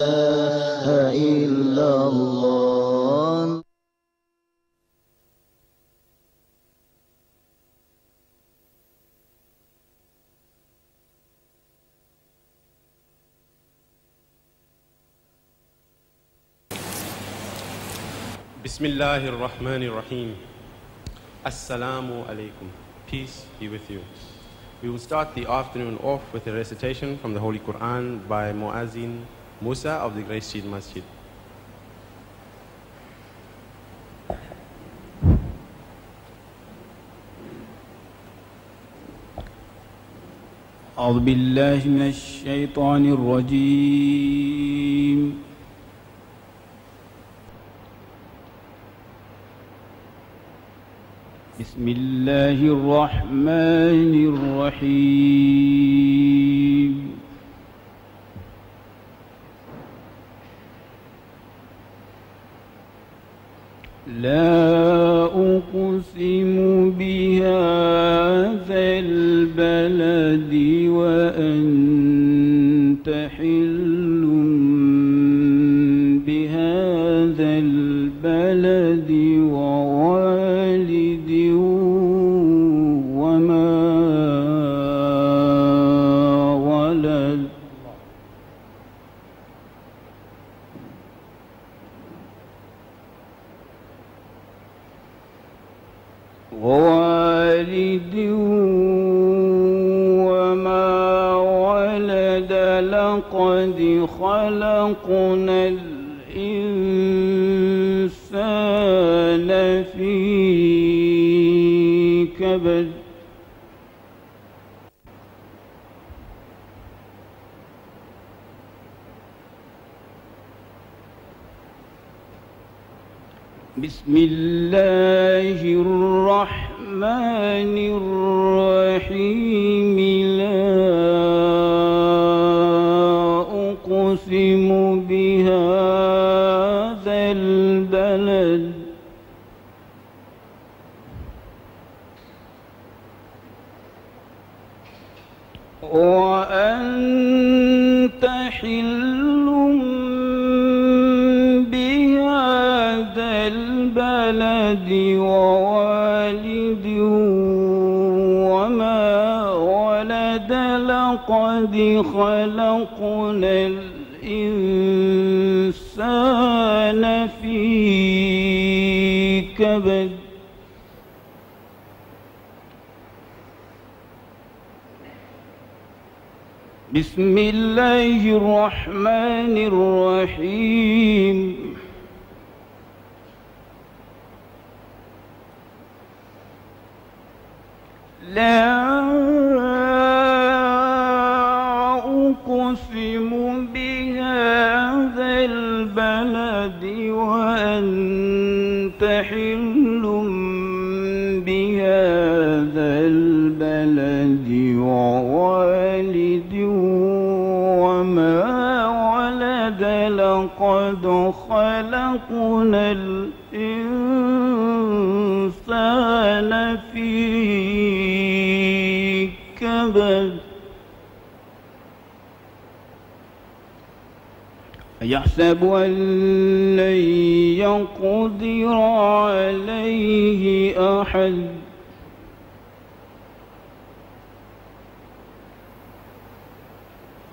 إلا الله Rahmanir Rahim. Assalamu alaikum. Peace be with you. We will start the afternoon off with a recitation from the Holy Quran by Muazzin Musa of the Great Street Masjid. أعوذ بالله من الشيطان الرجيم بسم الله الرحمن الرحيم Yeah, بسم الله الرحمن الإنسان في كبد بسم الله الرحمن الرحيم. لا لقد خلقنا الإنسان في كبد. يحسب أن لن يقدر عليه أحد.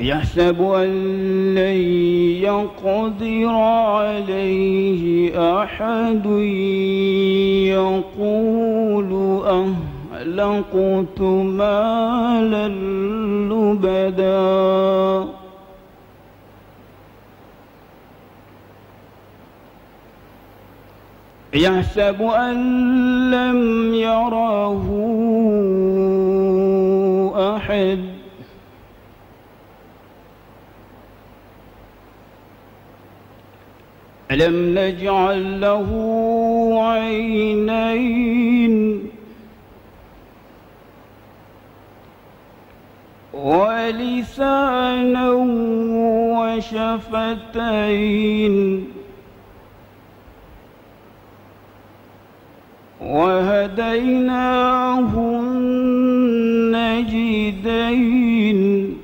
يحسب أن لن يقدر عليه أحد يقول أهلقت مالا لبدا. يحسب أن لم يره أحد ألم نجعل له عينين ولسانا وشفتين وهديناه النجدين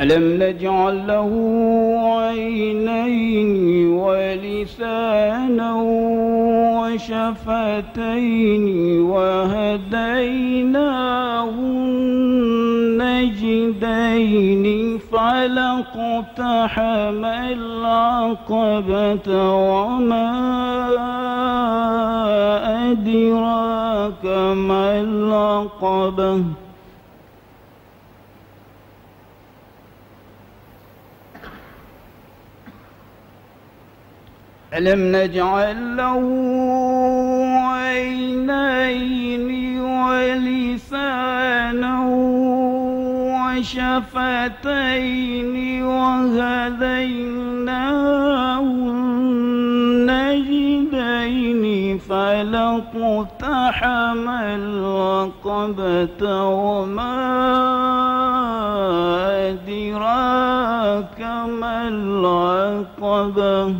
ألم نجعل له عينين ولسانا وشفتين وهديناه النجدين فلاقتحم العقبة وما أدراك ما العقبة ألم نجعل له عينين ولسانا وشفتين وهديناه النجدين فلاقتحم العقبة وما أدراك ما العقبة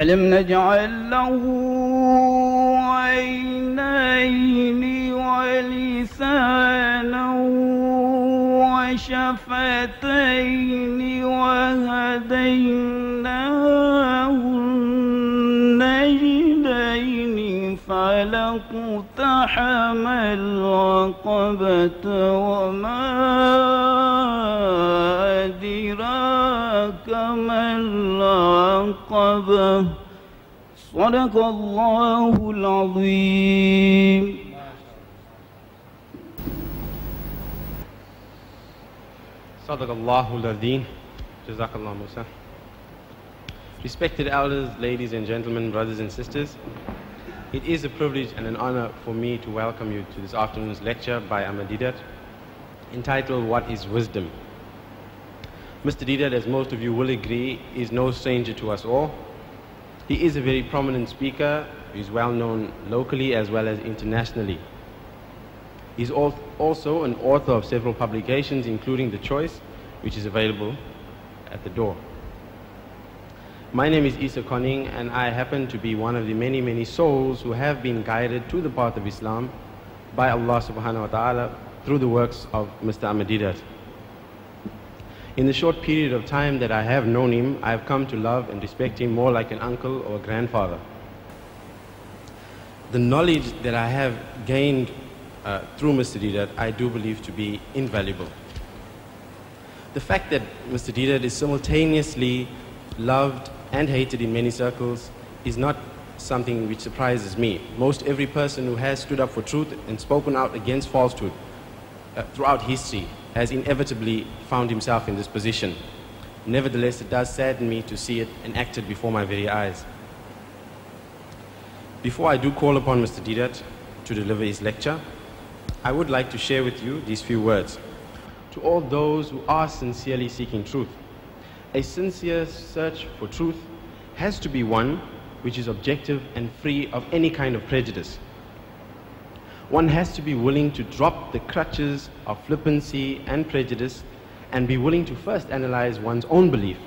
ألم نجعل له عينين ولسانا وشفتين وهديناه النجدين؟ فلاقتحم العقبة وما أدراك ما العقبة صدق الله العظيم Sadaqallahu ladeen. Jazakallah Musa. Respected elders, ladies and gentlemen, brothers and sisters, it is a privilege and an honor for me to welcome you to this afternoon's lecture by Ahmad Deedat entitled What is Wisdom? Mr. Deedat, as most of you will agree, is no stranger to us all. He is a very prominent speaker. He's well known locally as well as internationally. He's al- also an author of several publications, including The Choice, which is available at the door. My name is Isa Conning, and I happen to be one of the many, many souls who have been guided to the path of Islam by Allah subhanahu wa ta'ala through the works of Mr. Ahmad Deedat. In the short period of time that I have known him, I have come to love and respect him more like an uncle or a grandfather. The knowledge that I have gained uh, through Mr. Deedat, I do believe to be invaluable. The fact that Mr. Deedat is simultaneously loved and hated in many circles is not something which surprises me. Most every person who has stood up for truth and spoken out against falsehood uh, throughout history has inevitably found himself in this position. Nevertheless, it does sadden me to see it enacted before my very eyes. Before I do call upon Mr. Deedat to deliver his lecture, I would like to share with you these few words. To all those who are sincerely seeking truth, a sincere search for truth has to be one which is objective and free of any kind of prejudice. One has to be willing to drop the crutches of flippancy and prejudice and be willing to first analyze one's own belief.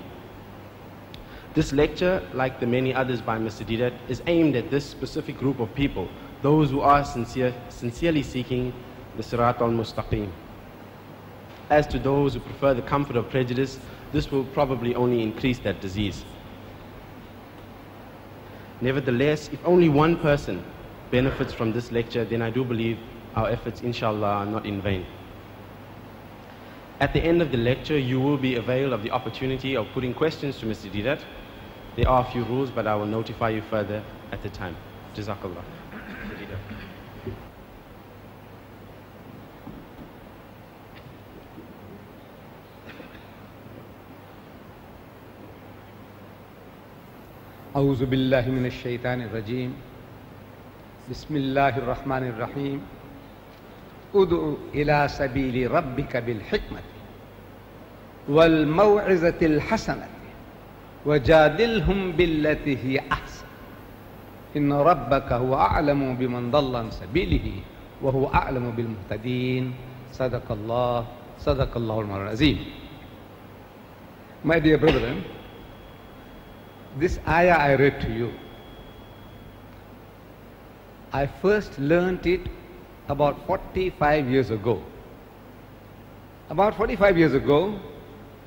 This lecture, like the many others by Mr. Deedat, is aimed at this specific group of people, those who are sincere, sincerely seeking the Sirat al-Mustaqim. As to those who prefer the comfort of prejudice, this will probably only increase that disease. Nevertheless, if only one person benefits from this lecture, then I do believe our efforts, inshallah, are not in vain. At the end of the lecture, you will be availed of the opportunity of putting questions to Mr. Deedat. There are a few rules, but I will notify you further at the time. Jazakallah. أعوذ بالله من الشيطان الرجيم. بسم الله الرحمن الرحيم. ادع إلى سبيل ربك بالحكمة والموعظة الحسنة وجادلهم بالتي هي أحسن. إن ربك هو أعلم بمن ضل عن سبيله وهو أعلم بالمهتدين. صدق الله صدق الله العظيم. My dear brethren, this ayah I read to you, I first learnt it about 45 years ago. About 45 years ago,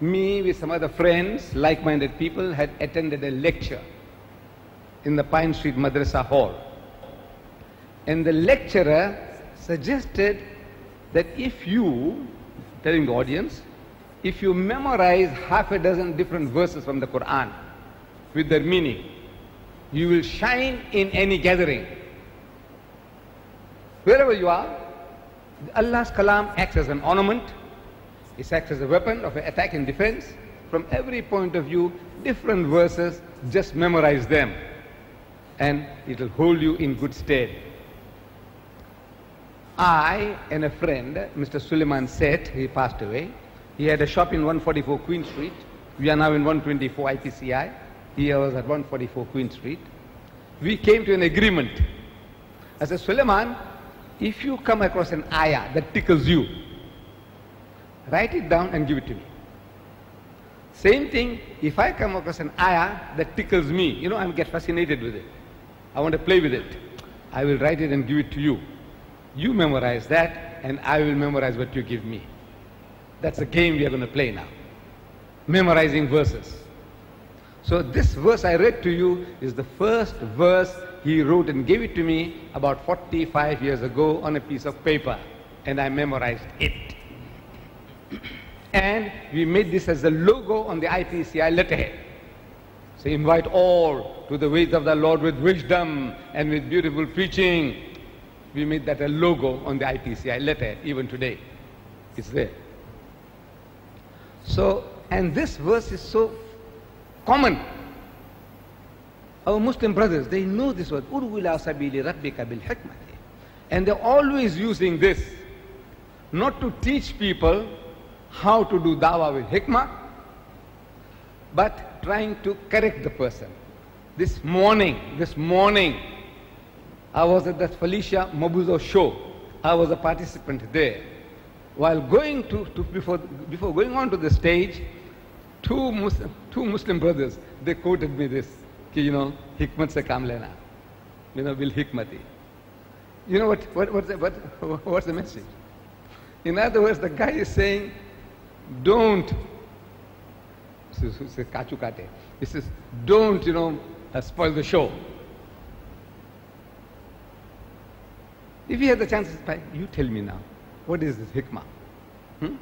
me with some other friends, like-minded people, had attended a lecture in the Pine Street Madrasa Hall. And the lecturer suggested that if you, telling the audience, if you memorize half a dozen different verses from the Quran with their meaning, you will shine in any gathering. Wherever you are, Allah's kalam acts as an ornament, it acts as a weapon of attack and defense. From every point of view, different verses, just memorize them and it will hold you in good stead. I and a friend, Mr. Suleiman Seth, he passed away. He had a shop in 144 Queen Street. We are now in 124 IPCI. He was at 144 Queen Street. We came to an agreement. I said, Suleiman, if you come across an ayah that tickles you, write it down and give it to me. Same thing, if I come across an ayah that tickles me, you know, I get fascinated with it. I want to play with it. I will write it and give it to you. You memorize that, and I will memorize what you give me. That's the game we are going to play now. Memorizing verses. So this verse I read to you is the first verse he wrote and gave it to me about 45 years ago on a piece of paper. And I memorized it. and we made this as a logo on the IPCI letterhead. So invite all to the ways of the Lord with wisdom and with beautiful preaching. We made that a logo on the IPCI letter even today. It's there. So, and this verse is so common. Our Muslim brothers, they know this word. Urwila sabili rabbika bil hikmati. And they're always using this. Not to teach people how to do dawah with hikmah, but trying to correct the person. This morning, this morning, I was at that Felicia Mabuza show. I was a participant there. While going to, to before, before going on to the stage, two Muslim, two Muslim brothers, they quoted me this, ki, you know, hikmat se kam lena. You know, bil hikmati. You know what, what, what's, the, what, what's the message? In other words, the guy is saying, don't, he says, don't, you know, uh, spoil the show. If you have the chance, you tell me now, what is this hikmah? Hmm?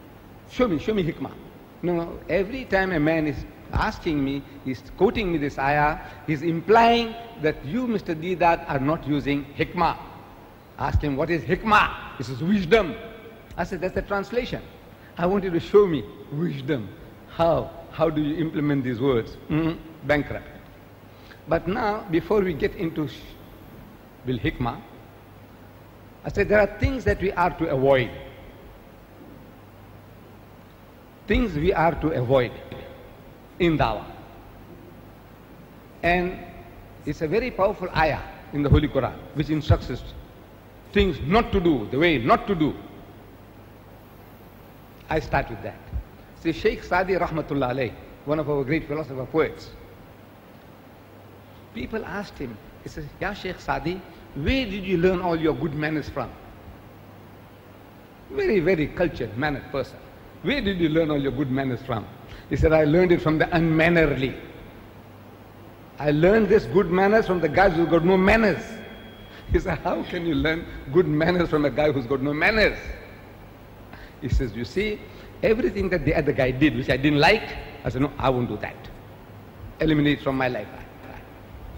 Show me, show me hikmah. No, every time a man is asking me, he's quoting me this ayah, he's implying that you, Mr. Deedat, are not using hikmah. Ask him, what is hikmah? He says, wisdom. I said, that's the translation. I want you to show me wisdom. How? How do you implement these words? Mm, bankrupt. But now, before we get into bil hikmah, I said there are things that we are to avoid. Things we are to avoid in dawah. And it's a very powerful ayah in the Holy Quran which instructs us things not to do, the way not to do. I start with that. See, Sheikh Sadi Rahmatullah alayh, one of our great philosopher poets, people asked him, he says, Ya Sheikh Sadi, where did you learn all your good manners from? Very, very cultured, mannered person. Where did you learn all your good manners from? He said, I learned it from the unmannerly. I learned this good manners from the guys who got no manners. He said, how can you learn good manners from a guy who's got no manners? He says, you see, everything that the other guy did, which I didn't like, I said, no, I won't do that. Eliminate from my life.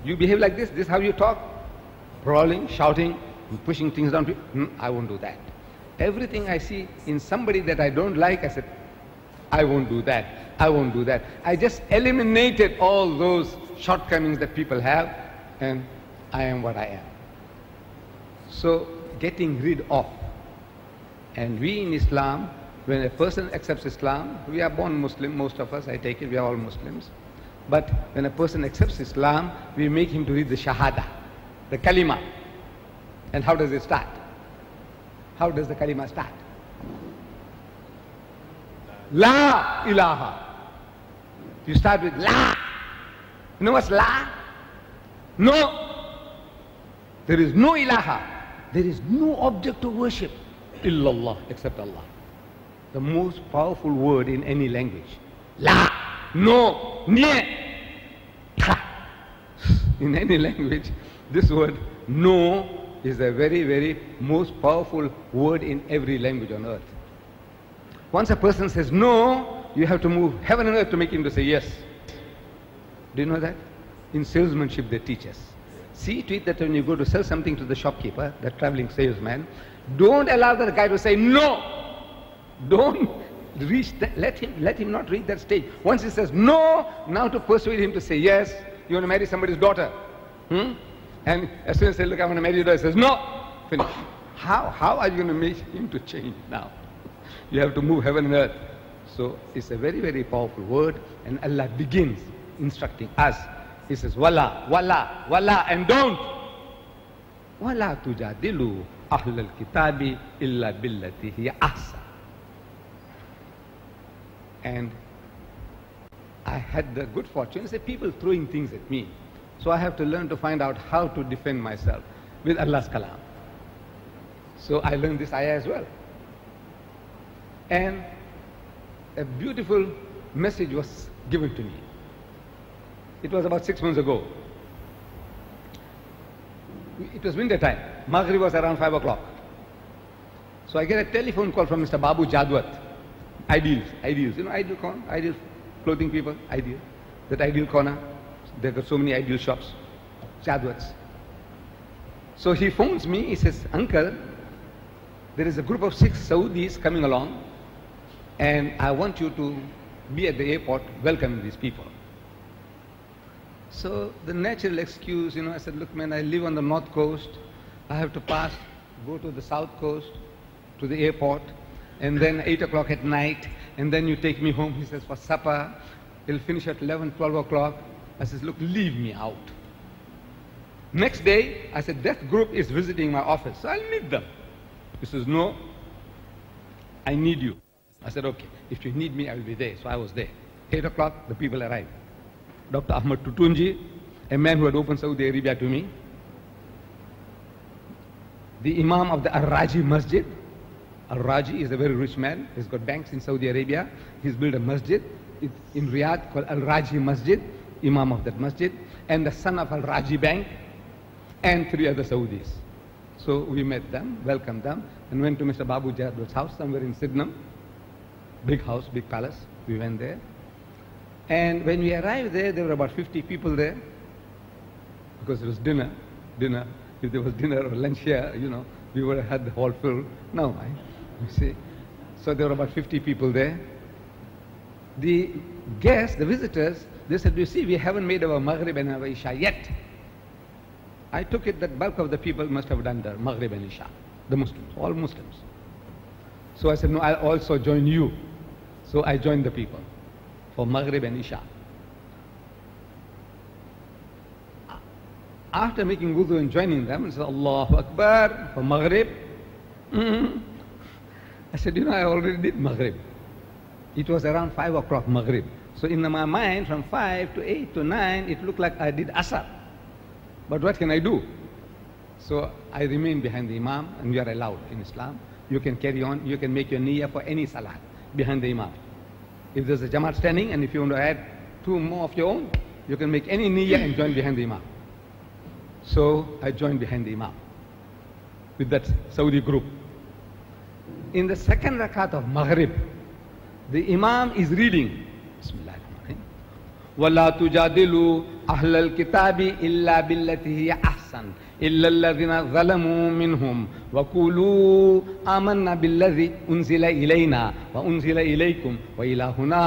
You behave like this, this is how you talk? Brawling, shouting, pushing things down. Hmm, I won't do that. Everything I see in somebody that I don't like, I said, I won't do that. I won't do that. I just eliminated all those shortcomings that people have, and I am what I am. So, getting rid of. And we in Islam, when a person accepts Islam, we are born Muslim, most of us, I take it, we are all Muslims. But when a person accepts Islam, we make him to read the Shahada, the Kalima. And how does it start? How does the Kalima start? La ilaha. You start with La. You know what's La? No. There is no ilaha. There is no object of worship. Illallah, except Allah. The most powerful word in any language. La. No. Ta. In any language, this word no is a very, very most powerful word in every language on earth. Once a person says no, you have to move heaven and earth to make him to say yes. Do you know that? In salesmanship, they teach us. See to it that when you go to sell something to the shopkeeper, the traveling salesman, don't allow the guy to say no. Don't reach that, let him, let him not reach that stage. Once he says no, now to persuade him to say yes, you want to marry somebody's daughter. Hmm? And as soon as they look, I want to daughter, he says no. Finish. Oh. How, how are you going to make him to change now? You have to move heaven and earth. So it's a very, very powerful word, and Allah begins instructing us. He says, Wala, wala, wala, and don't. Wala tujadilu ahl al-kitabi illa billati hiya ahsan. And I had the good fortune, say people throwing things at me. So I have to learn to find out how to defend myself with Allah's kalam. So I learned this ayah as well. And a beautiful message was given to me. It was about six months ago. It was winter time. Maghrib was around five o'clock. So I get a telephone call from Mr. Babu Jadwat. Ideals, ideals. You know, ideal corner, ideal clothing people, ideal. That ideal corner. There got so many ideal shops. Jadwats. So he phones me, he says, Uncle, there is a group of six Saudis coming along, and I want you to be at the airport welcoming these people. So the natural excuse, you know, I said, look man, I live on the north coast. I have to pass, go to the south coast, to the airport, and then 8 o'clock at night, and then you take me home, he says, for supper. It'll finish at 11, 12 o'clock. I says, look, leave me out. Next day, I said, that group is visiting my office, so I'll meet them. He says, no, I need you. I said, okay, if you need me, I will be there. So I was there. 8 o'clock, the people arrived. Dr. Ahmad Tutunji, a man who had opened Saudi Arabia to me, the Imam of the Al-Rajhi Masjid. Al-Rajhi is a very rich man. He's got banks in Saudi Arabia. He's built a masjid in Riyadh called Al-Rajhi Masjid, Imam of that masjid, and the son of Al-Rajhi Bank, and three other Saudis. So we met them, welcomed them, and went to Mr. Babu Jadwat's house somewhere in Sydenham. Big house, big palace. We went there. And when we arrived there, there were about 50 people there because it was dinner. Dinner. If there was dinner or lunch here, you know, we would have had the hall filled. No, I, you see. So there were about 50 people there. The guests, the visitors, they said, you see, we haven't made our Maghrib and our Isha yet. I took it that bulk of the people must have done their Maghrib and Isha, the Muslims, all Muslims. So I said, no, I'll also join you. So I joined the people for Maghrib and Isha. After making wudu and joining them, I said, Allahu Akbar for Maghrib. Mm. I said, you know, I already did Maghrib. It was around 5 o'clock Maghrib. So in my mind, from 5 to 8 to 9, it looked like I did Asr. But what can I do? So I remain behind the Imam, and you are allowed in Islam. You can carry on, you can make your niyyah for any salah behind the Imam. If there's a Jamaat standing, and if you want to add two more of your own, you can make any niyyah and join behind the Imam. So I joined behind the Imam with that Saudi group. In the second rakat of Maghrib, the Imam is reading. ولا تجادلوا أهل الكتاب إلا بالتي هي أحسن إلا الذين ظلموا منهم. وقولوا آمنا بالذي أنزل إلينا وأنزل إليكم وإلهنا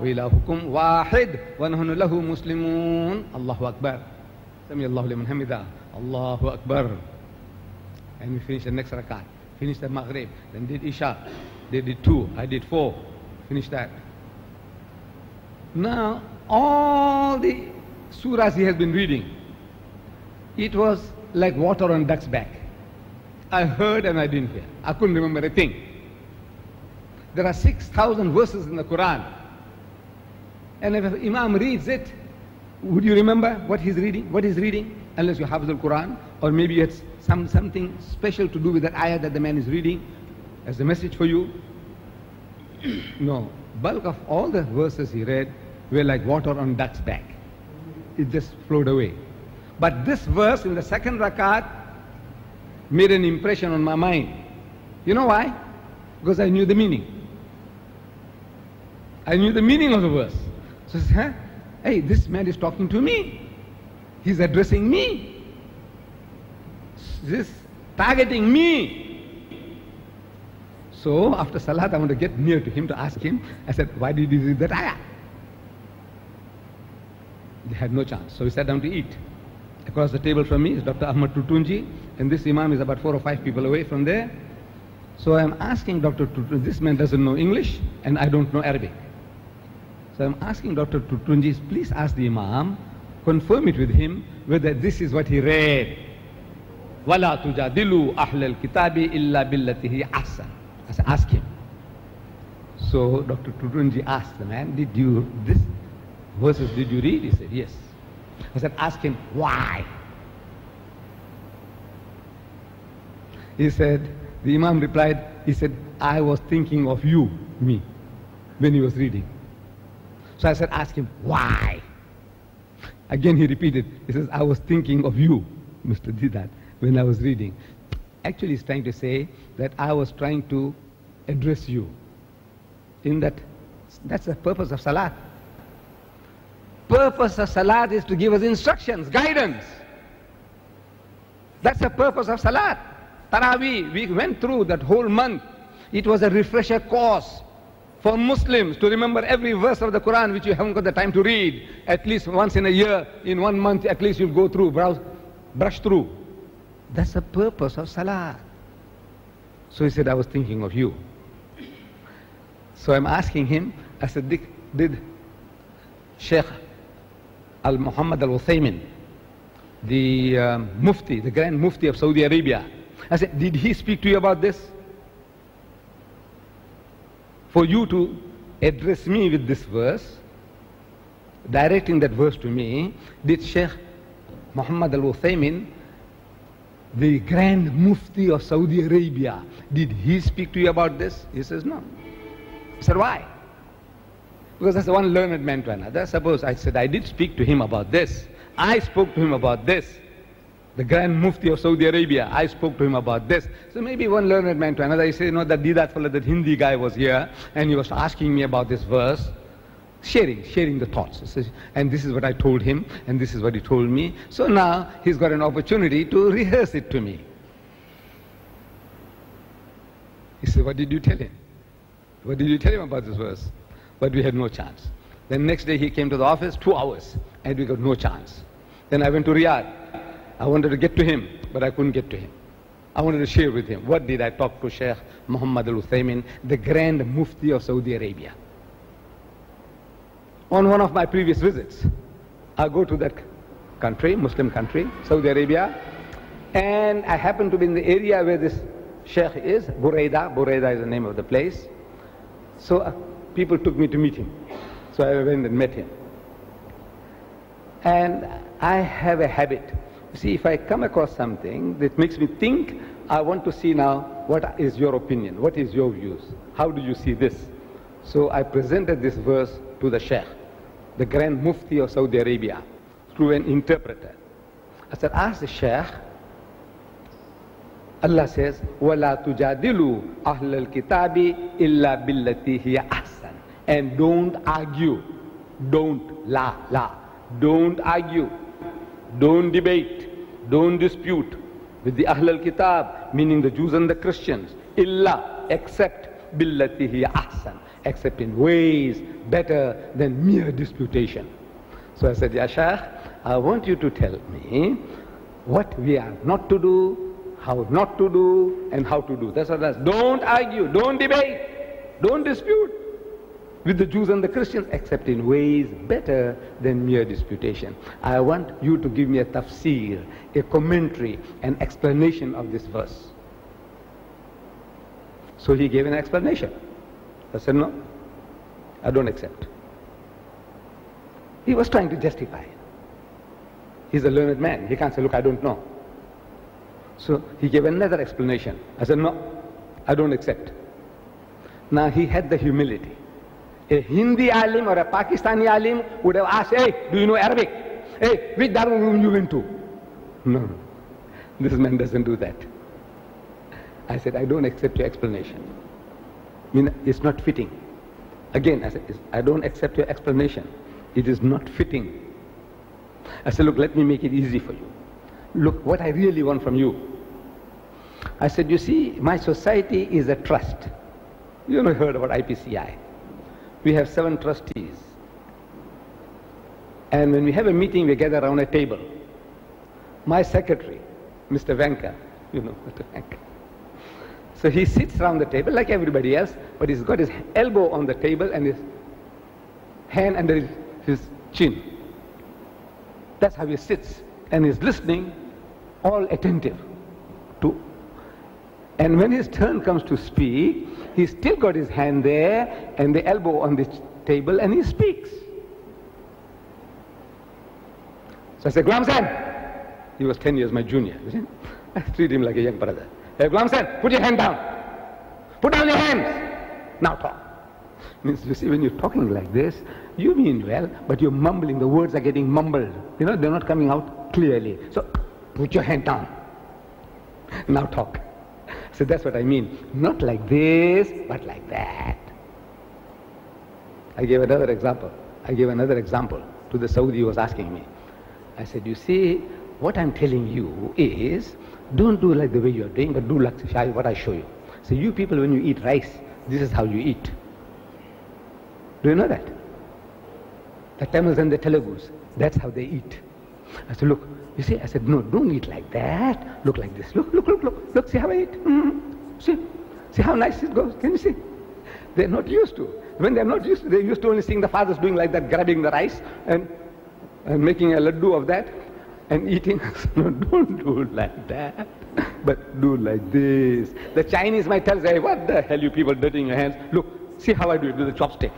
وإلهكم واحد ونحن له مسلمون. الله أكبر. سمي الله لمن حمده. الله أكبر. And we finish the next rakat finish the Maghrib. Then did Isha. They did two. I did four. Finish that. Now all the surahs he has been reading it was like water on duck's back I heard and I didn't hear I couldn't remember a thing there are 6,000 verses in the Quran and if Imam reads it Would you remember what he's reading? What he's reading? Unless you have the Quran, or maybe it's some, something special to do with that ayah that the man is reading as a message for you. no. Bulk of all the verses he read were like water on duck's back. It just flowed away. But this verse in the second rakat made an impression on my mind. You know why? Because I knew the meaning. I knew the meaning of the verse. So I said, huh? hey, this man is talking to me. He's addressing me. This targeting me. So after Salat, I want to get near to him to ask him. I said, why did you read that ayah? They had no chance. So we sat down to eat. Across the table from me is Dr. Ahmad Tutunji, and this Imam is about four or five people away from there. So I'm asking Dr. Tutunji, this man doesn't know English, and I don't know Arabic. So I'm asking Dr. Tutunji, please ask the Imam, confirm it with him whether this is what he read. وَلَا تُجَادِلُوا أَحْلَ الْكِتَابِ إِلَّا بِالَّتِهِ أَحْسَنُ I said, ask him. So Dr. Tutunji asked the man, did you, this verses did you read? He said, yes. I said, ask him, why? He said, the Imam replied, he said, I was thinking of you, me, when he was reading. So I said, ask him, why? Again he repeated, he says, I was thinking of you, Mr. Deedat, when I was reading. Actually he's trying to say that I was trying to address you. In that, that's the purpose of Salat. Purpose of Salat is to give us instructions, guidance. That's the purpose of Salat. Taraweeh, we went through that whole month. It was a refresher course for Muslims to remember every verse of the Quran which you haven't got the time to read. At least once in a year, in one month, at least you'll go through, browse, brush through. That's the purpose of Salah. So he said, I was thinking of you. So I'm asking him, I said, did Sheikh Al Muhammad Al Uthaymin, the um, Mufti, the Grand Mufti of Saudi Arabia, I said, did he speak to you about this? For you to address me with this verse, directing that verse to me, did Sheikh Muhammad Al Uthaymin, the Grand Mufti of Saudi Arabia, did he speak to you about this? He says, no. I said, why? Because that's one learned man to another. Suppose I said, I did speak to him about this. I spoke to him about this. The Grand Mufti of Saudi Arabia, I spoke to him about this. So maybe one learned man to another, he said, you know, that Deedat fellow, that Hindi guy was here, and he was asking me about this verse. Sharing, sharing the thoughts. And this is what I told him, and this is what he told me. So now he's got an opportunity to rehearse it to me. He said, what did you tell him? What did you tell him about this verse? But we had no chance. Then next day he came to the office, two hours, and we got no chance. Then I went to Riyadh. I wanted to get to him, but I couldn't get to him. I wanted to share with him. What did I talk to Sheikh Muhammad Al Uthaymin, the Grand Mufti of Saudi Arabia? On one of my previous visits, I go to that country, Muslim country, Saudi Arabia, and I happen to be in the area where this Sheikh is, Buraida. Buraida is the name of the place. So people took me to meet him. So I went and met him. And I have a habit. See, if I come across something that makes me think, I want to see now what is your opinion, what is your views, how do you see this? So I presented this verse to the Sheikh, the Grand Mufti of Saudi Arabia, through an interpreter. I said, ask the Sheikh, Allah says, وَلَا تُجَادِلُوا أَهْلَ الْكِتَابِ إِلَّا بِالَّتِي هِيَ أَحْسَنُ and don't argue. Don't la, la. Don't argue. Don't debate. Don't dispute with the Ahl al-Kitab, meaning the Jews and the Christians. Illa, except billati hiya ahsan, except in ways better than mere disputation. So I said, Ya Shaykh, I want you to tell me what we are not to do, how not to do, and how to do. That's what that's. Don't argue, don't debate, don't dispute with the Jews and the Christians, except in ways better than mere disputation. I want you to give me a tafsir, a commentary, an explanation of this verse. So he gave an explanation. I said, no, I don't accept. He was trying to justify. He's a learned man. He can't say, look, I don't know. So he gave another explanation. I said, no, I don't accept. Now he had the humility. A Hindi alim or a Pakistani alim would have asked, hey, do you know Arabic? Hey, which Darul you went to? No, this man doesn't do that. I said, I don't accept your explanation. I mean, it's not fitting. Again, I said, I don't accept your explanation. It is not fitting. I said, look, let me make it easy for you. Look, what I really want from you. I said, you see, my society is a trust. You know, heard about IPCI. We have seven trustees. And when we have a meeting, we gather around a table. My secretary, Mr. Vanker, you know, Mr. Vanker. So he sits around the table like everybody else, but he's got his elbow on the table and his hand under his, his chin. That's how he sits. And he's listening, all attentive. And when his turn comes to speak, he's still got his hand there and the elbow on the table and he speaks. So I said, Glamsan! He was 10 years my junior. I treat him like a young brother. Hey, Glamsan, put your hand down. Put down your hands. Now talk. Means, you see, when you're talking like this, you mean well, but you're mumbling. The words are getting mumbled. You know, they're not coming out clearly. So, put your hand down. Now talk. So that's what I mean. Not like this, but like that. I gave another example. I gave another example to the Saudi who was asking me. I said, you see, what I'm telling you is, don't do like the way you're doing, but do like what I show you. So you people, when you eat rice, this is how you eat. Do you know that? The Tamils and the Telugus, that's how they eat. I said, look, you see, I said, no, don't eat like that. Look like this. Look, look, look, look. Look, see how I eat? Mm-hmm. See? See how nice it goes? Can you see? They're not used to. When they're not used to, they're used to only seeing the fathers doing like that, grabbing the rice and, and making a laddu of that and eating. no, don't do like that. But do like this. The Chinese might tell, say, what the hell you people dirtying your hands? Look, see how I do it with the chopstick.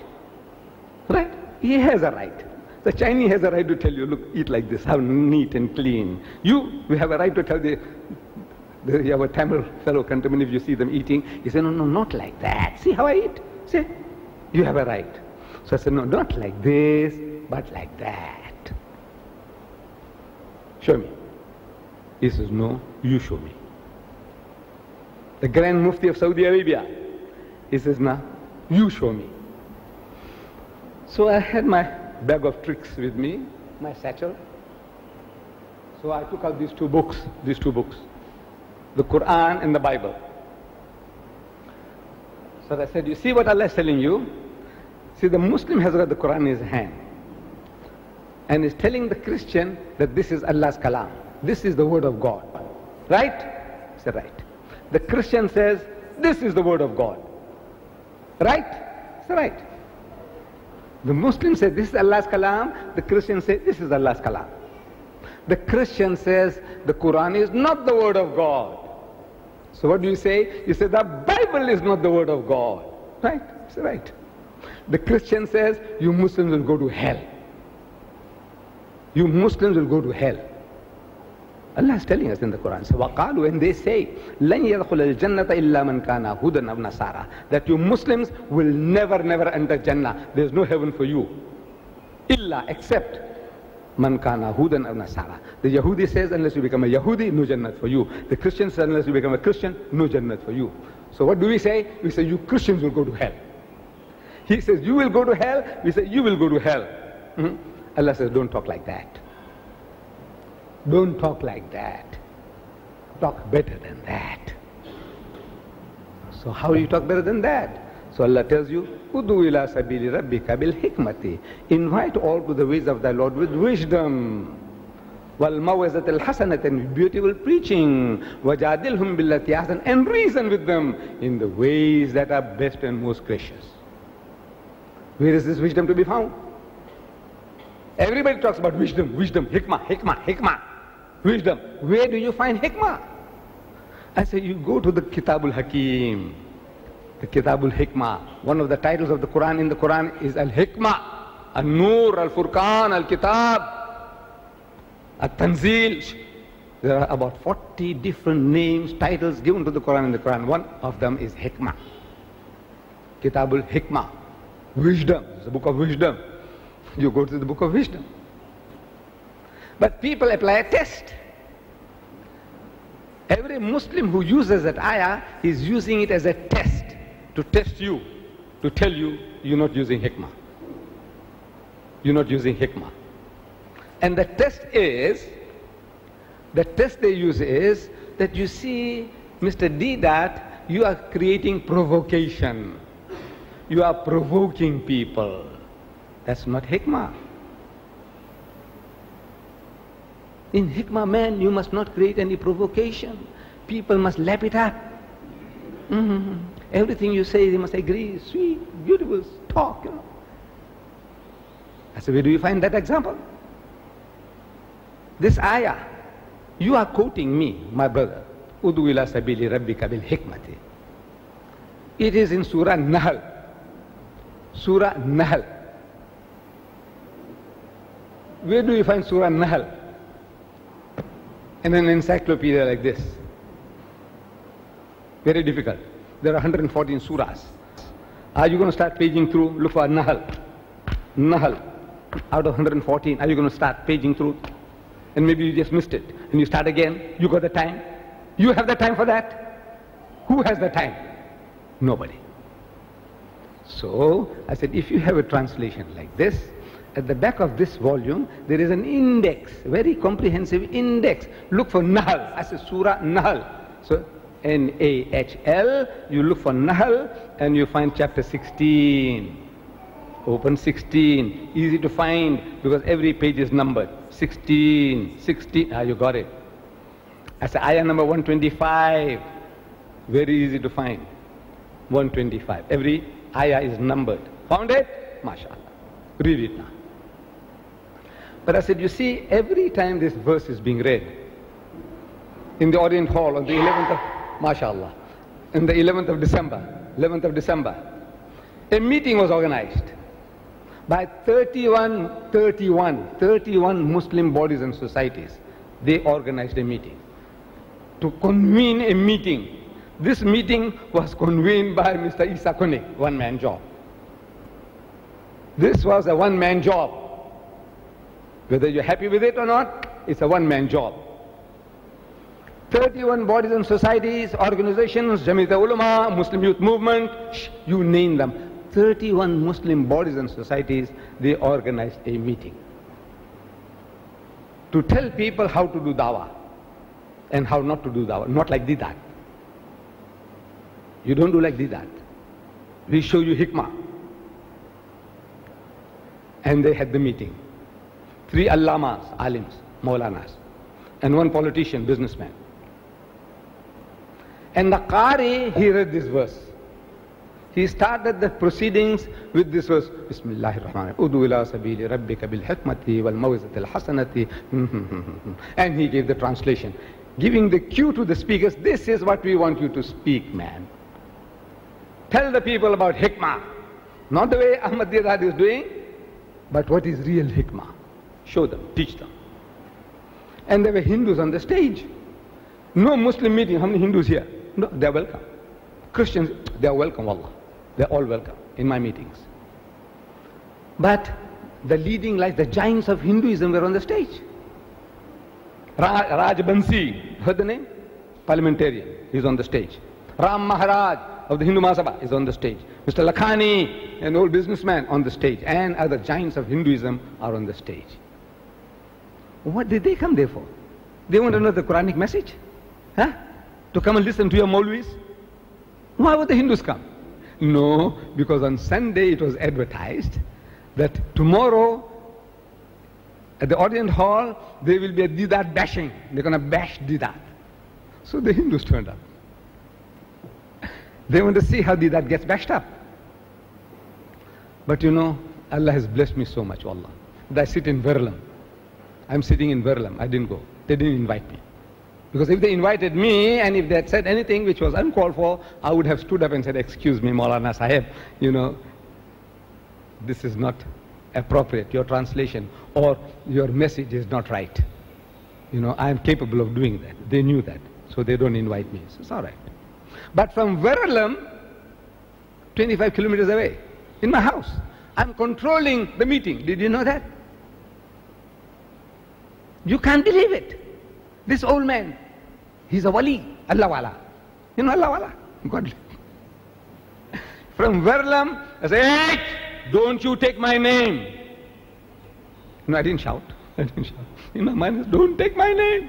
Right? He has a right. The Chinese has a right to tell you, look, eat like this, how neat and clean. You, we have a right to tell the, the a Tamil fellow countryman, if you see them eating, he said, no, no, not like that. See how I eat? See? You have a right. So I said, no, not like this, but like that. Show me. He says, no, you show me. The Grand Mufti of Saudi Arabia, he says, no, you show me. So I had my bag of tricks with me, my satchel. So I took out these two books, these two books, the Quran and the Bible. So I said, you see what Allah is telling you? See, the Muslim has got the Quran in his hand and is telling the Christian that this is Allah's kalam. This is the word of God. Right? I said, right. The Christian says, this is the word of God. Right? I said, right. The Muslim says this is Allah's kalam, the Christian says this is Allah's kalam. The Christian says the Quran is not the word of God. So what do you say? You say the Bible is not the word of God. Right? It's right. The Christian says you Muslims will go to hell. You Muslims will go to hell. Allah is telling us in the Quran. So وَقَالُوا and they say لَنْ يَدْخُلَ الْجَنَّةَ إِلَّا مَنْ كَانَ هُدًى أَوْ نَصَارَى That you Muslims will never, never enter Jannah. There is no heaven for you. Illa, except man kana hudan aw nasara. The Yahudi says unless you become a Yahudi, no Jannat for you. The Christian says unless you become a Christian, no Jannat for you. So what do we say? We say you Christians will go to hell. He says you will go to hell. We say you will go to hell. Mhm. Allah says don't talk like that. Don't talk like that. Talk better than that. So how you talk better than that? So Allah tells you, Udu ila sabili rabbika bil hikmati. Invite all to the ways of thy Lord with wisdom. Wal mawazat al hasanat and beautiful preaching. Wajadilhum billati ahsan and reason with them in the ways that are best and most gracious. Where is this wisdom to be found? Everybody talks about wisdom, wisdom, hikmah, hikmah, hikmah. Wisdom. Where do you find hikmah? I say you go to the Kitabul Hakim, the Kitabul Hikmah. One of the titles of the Quran in the Quran is Al Hikmah, Al Nur, Al Furqan, Al Kitab. At-Tanzil. There are about 40 different names, titles given to the Quran in the Quran. One of them is Hikmah. Kitabul Hikmah. Wisdom. It's the book of wisdom. You go to the book of wisdom. But people apply a test. Every Muslim who uses that ayah is using it as a test to test you, to tell you you're not using hikmah. You're not using hikmah. And the test is, the test they use is that you see, Mr. D, that you are creating provocation. You are provoking people. That's not hikmah. In hikmah, man, you must not create any provocation. People must lap it up. Mhm. Everything you say, they must agree. Sweet, beautiful talk, you know. I said, where do you find that example? This ayah, you are quoting me, my brother. Udu ila sabili rabbika bil hikmati. It is in Surah Nahl. Surah Nahl. Where do you find Surah Nahl? In an encyclopedia like this. Very difficult. There are 114 surahs. Are you going to start paging through? Look for Nahl. Nahl. Out of 114, are you going to start paging through? And maybe you just missed it. And you start again. You got the time. You have the time for that. Who has the time? Nobody. So I said, if you have a translation like this, at the back of this volume, there is an index, very comprehensive index. Look for Nahl. I said, Surah Nahl. So N-A-H-L, you look for Nahl and you find chapter 16. Open 16. Easy to find because every page is numbered. 16, 16. Ah, you got it. I said, ayah number 125. Very easy to find. 125. Every ayah is numbered. Found it? MashaAllah. Read it now. But I said, you see, every time this verse is being read, in the Orient Hall on the 11th of, MashaAllah, in the 11th of December, 11th of December, a meeting was organized by 31, 31, 31 Muslim bodies and societies. They organized a meeting to convene a meeting. This meeting was convened by Mr. Isa Koenig, one man job. This was a one man job. Whether you're happy with it or not, it's a one man job. 31 bodies and societies, organizations, Jamiat Ulama, Muslim Youth Movement, shh, you name them. 31 Muslim bodies and societies, they organized a meeting to tell people how to do dawah and how not to do dawah. Not like Deedat. You don't do like Deedat. We show you hikmah. And they had the meeting. Three allamas, alims, maulanas, and one politician, businessman. And the Qari, he read this verse. He started the proceedings with this verse. Bismillahir Rahmanir Udu rabbika bil hikmati wal hasanati. And he gave the translation, giving the cue to the speakers, this is what we want you to speak, man. Tell the people about hikmah. Not the way Ahmad Deedat is doing, but what is real hikmah. Show them, teach them. And there were Hindus on the stage. No Muslim meeting. How many Hindus here? No, they're welcome. Christians, they're welcome, Allah. They're all welcome in my meetings. But the leading lights, the giants of Hinduism were on the stage. Ra- Rajbansi, heard the name? Parliamentarian, he's on the stage. Ram Maharaj of the Hindu Mahasabha is on the stage. Mr. Lakhani, an old businessman, on the stage. And other giants of Hinduism are on the stage. What did they come there for? They want to know the Quranic message? Huh? To come and listen to your Maulvis? Why would the Hindus come? No, because on Sunday it was advertised that tomorrow at the Orient Hall there will be a Deedat bashing. They're going to bash Deedat. So the Hindus turned up. They want to see how Deedat gets bashed up. But you know, Allah has blessed me so much, Allah. That I sit in Verulam. I'm sitting in Verulam. I didn't go. They didn't invite me. Because if they invited me and if they had said anything which was uncalled for, I would have stood up and said, excuse me, Maulana Sahib, you know, this is not appropriate, your translation or your message is not right. You know, I am capable of doing that. They knew that. So they don't invite me. So it's all right. But from Verulam, 25 kilometers away, in my house, I'm controlling the meeting. Did you know that? You can't believe it. This old man, he's a wali, Allah wala. You know Allah wala? Godly. From Verulam, I say, hey, don't you take my name. No, I didn't shout. I didn't shout. In my mind, don't take my name.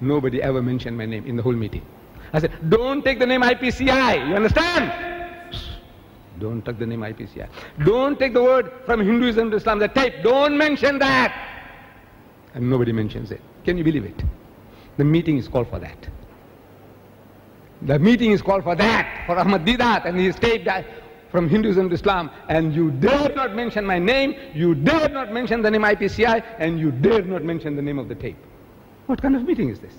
Nobody ever mentioned my name in the whole meeting. I said, don't take the name IPCI. You understand? Don't take the name IPCI. Don't take the word from Hinduism to Islam, the tape. Don't mention that. And nobody mentions it. Can you believe it? The meeting is called for that. The meeting is called for that, for Ahmad Deedat and his tape from Hinduism to Islam. And you dare not mention my name, you dare not mention the name IPCI, and you dare not mention the name of the tape. What kind of meeting is this?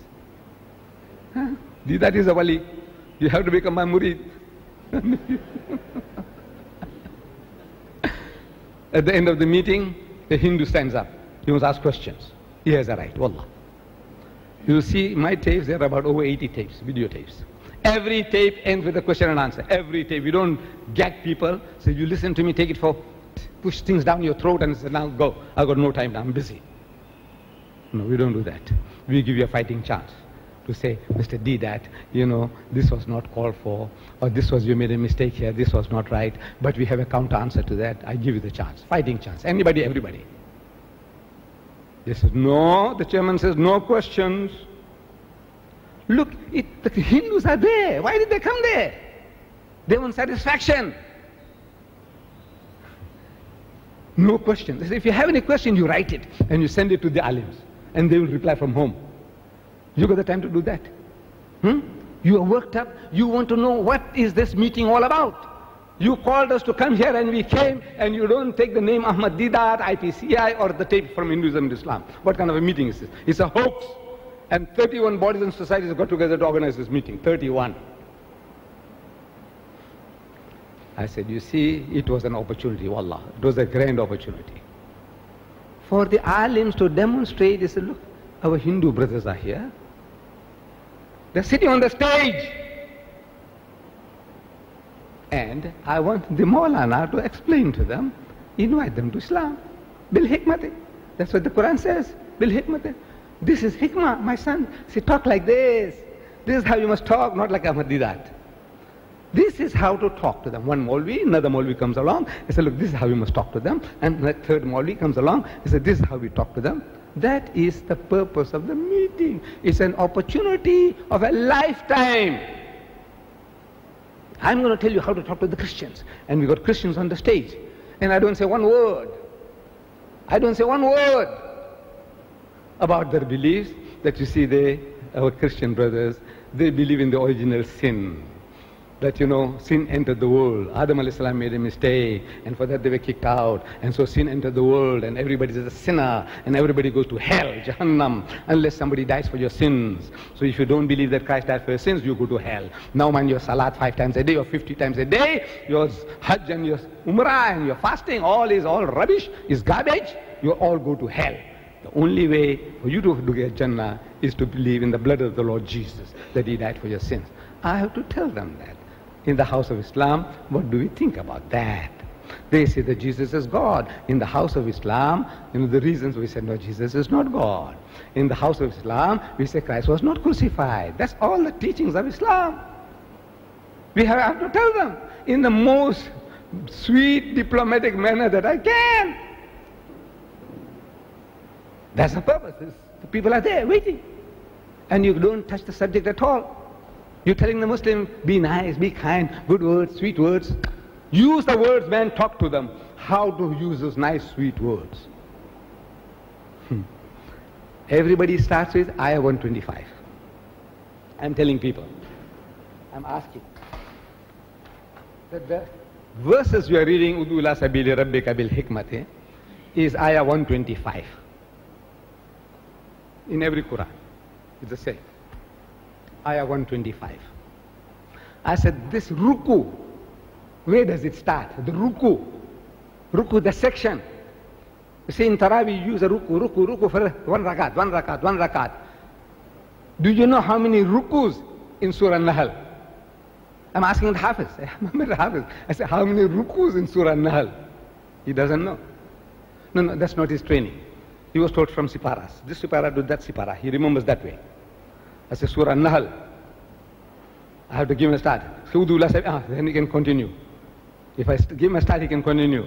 Huh? Is a wali. You have to become my murid. At the end of the meeting, a Hindu stands up. He must ask questions. He has a right, wallah. You see, my tapes, there are about over 80 tapes, videotapes. Every tape ends with a question and answer. Every tape. We don't gag people. So you listen to me, take it for, push things down your throat and say, now go. I've got no time now, I'm busy. No, we don't do that. We give you a fighting chance to say, Mr. D, that, you know, this was not called for, or this was, you made a mistake here, this was not right, but we have a counter answer to that. I give you the chance. Fighting chance. Anybody, everybody. They says, no. The chairman says, no questions. Look, it, the Hindus are there. Why did they come there? They want satisfaction. No questions. They if you have any question, you write it and you send it to the alims and they will reply from home. You got the time to do that? Hmm? You are worked up. You want to know what is this meeting all about. You called us to come here and we came and you don't take the name Ahmad Deedat, IPCI or the tape from Hinduism and Islam. What kind of a meeting is this? It's a hoax. And 31 bodies and societies got together to organize this meeting. 31. I said, you see, it was an opportunity, wallah. It was a grand opportunity. For the alims to demonstrate, they said, look, our Hindu brothers are here. They're sitting on the stage. And I want the Maulana to explain to them, invite them to Islam. Bil hikmati. That's what the Quran says. Bil hikmati. This is hikmah, my son. See, talk like this. This is how you must talk, not like Ahmad Deedat. This is how to talk to them. One Maulvi, another Maulvi comes along. He said, look, this is how you must talk to them. And the third Maulvi comes along. He said, this is how we talk to them. That is the purpose of the meeting. It's an opportunity of a lifetime. I'm going to tell you how to talk to the Christians. And we got Christians on the stage. And I don't say one word. I don't say one word about their beliefs that you see they, our Christian brothers, they believe in the original sin. That, you know, sin entered the world. Adam a.s. made a mistake, and for that they were kicked out. And so sin entered the world, and everybody is a sinner, and everybody goes to hell, Jahannam, unless somebody dies for your sins. So if you don't believe that Christ died for your sins, you go to hell. Now, man, your salat five times a day or 50 times a day, your hajj and your umrah and your fasting, all is all rubbish, is garbage, you all go to hell. The only way for you to get Jannah is to believe in the blood of the Lord Jesus, that He died for your sins. I have to tell them that. In the house of Islam, what do we think about that? They say that Jesus is God. In the house of Islam, you know, the reasons we say, no, Jesus is not God. In the house of Islam, we say Christ was not crucified. That's all the teachings of Islam. We have to tell them in the most sweet, diplomatic manner that I can. That's the purpose. The people are there waiting. And you don't touch the subject at all. You're telling the Muslim, be nice, be kind, good words, sweet words. Use the words, man, talk to them. How to use those nice, sweet words. Hmm. Everybody starts with Ayah 125. I'm telling people, I'm asking. That the verses we are reading, Udula Sabili Rabbika bil is Ayah 125. In every Quran, it's the same. Ayah 125. I said, this ruku, where does it start? The ruku. Ruku, the section. You see, in Taraweeh, you use a ruku, ruku, ruku for one rakat, one rakat, one rakat. Do you know how many rukus in Surah Nahl? I'm asking the Hafiz. The Hafiz. I say, how many rukus in Surah Nahl? He doesn't know. No, no, that's not his training. He was taught from Siparas. This Sipara do that Sipara. He remembers that way. I say, Surah Nahl. I have to give him a start. Said, ah, then he can continue. If I give him a start, he can continue.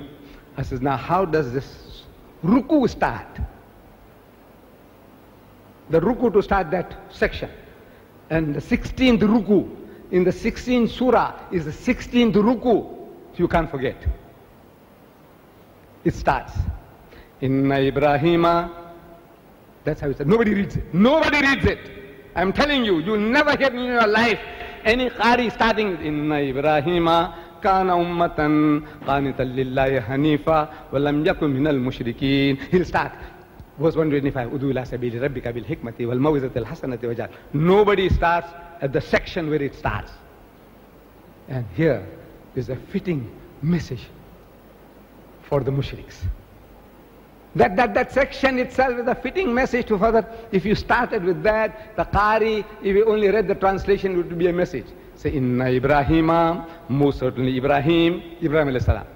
I says, now how does this ruku start? The ruku to start that section. And the 16th ruku in the 16th surah is the 16th ruku. You can't forget. It starts. Inna Ibrahima. That's how it says. Nobody reads it. Nobody reads it. I'm telling you, you never hear in your life any Qari starting Inna Ibrahima kana ummatan qanitan lillahi hanifa wa lam yakun minal mushrikeen. He'll start. if i Udu ila sabili rabbika bil hikmati wal mawizati al. Nobody starts at the section where it starts. And here is a fitting message for the mushriks. That, that, that section itself is a fitting message to further. If you started with that, the Qari, if you only read the translation, it would be a message. Say, Inna Ibrahima, most certainly Ibrahim, Ibrahim salam.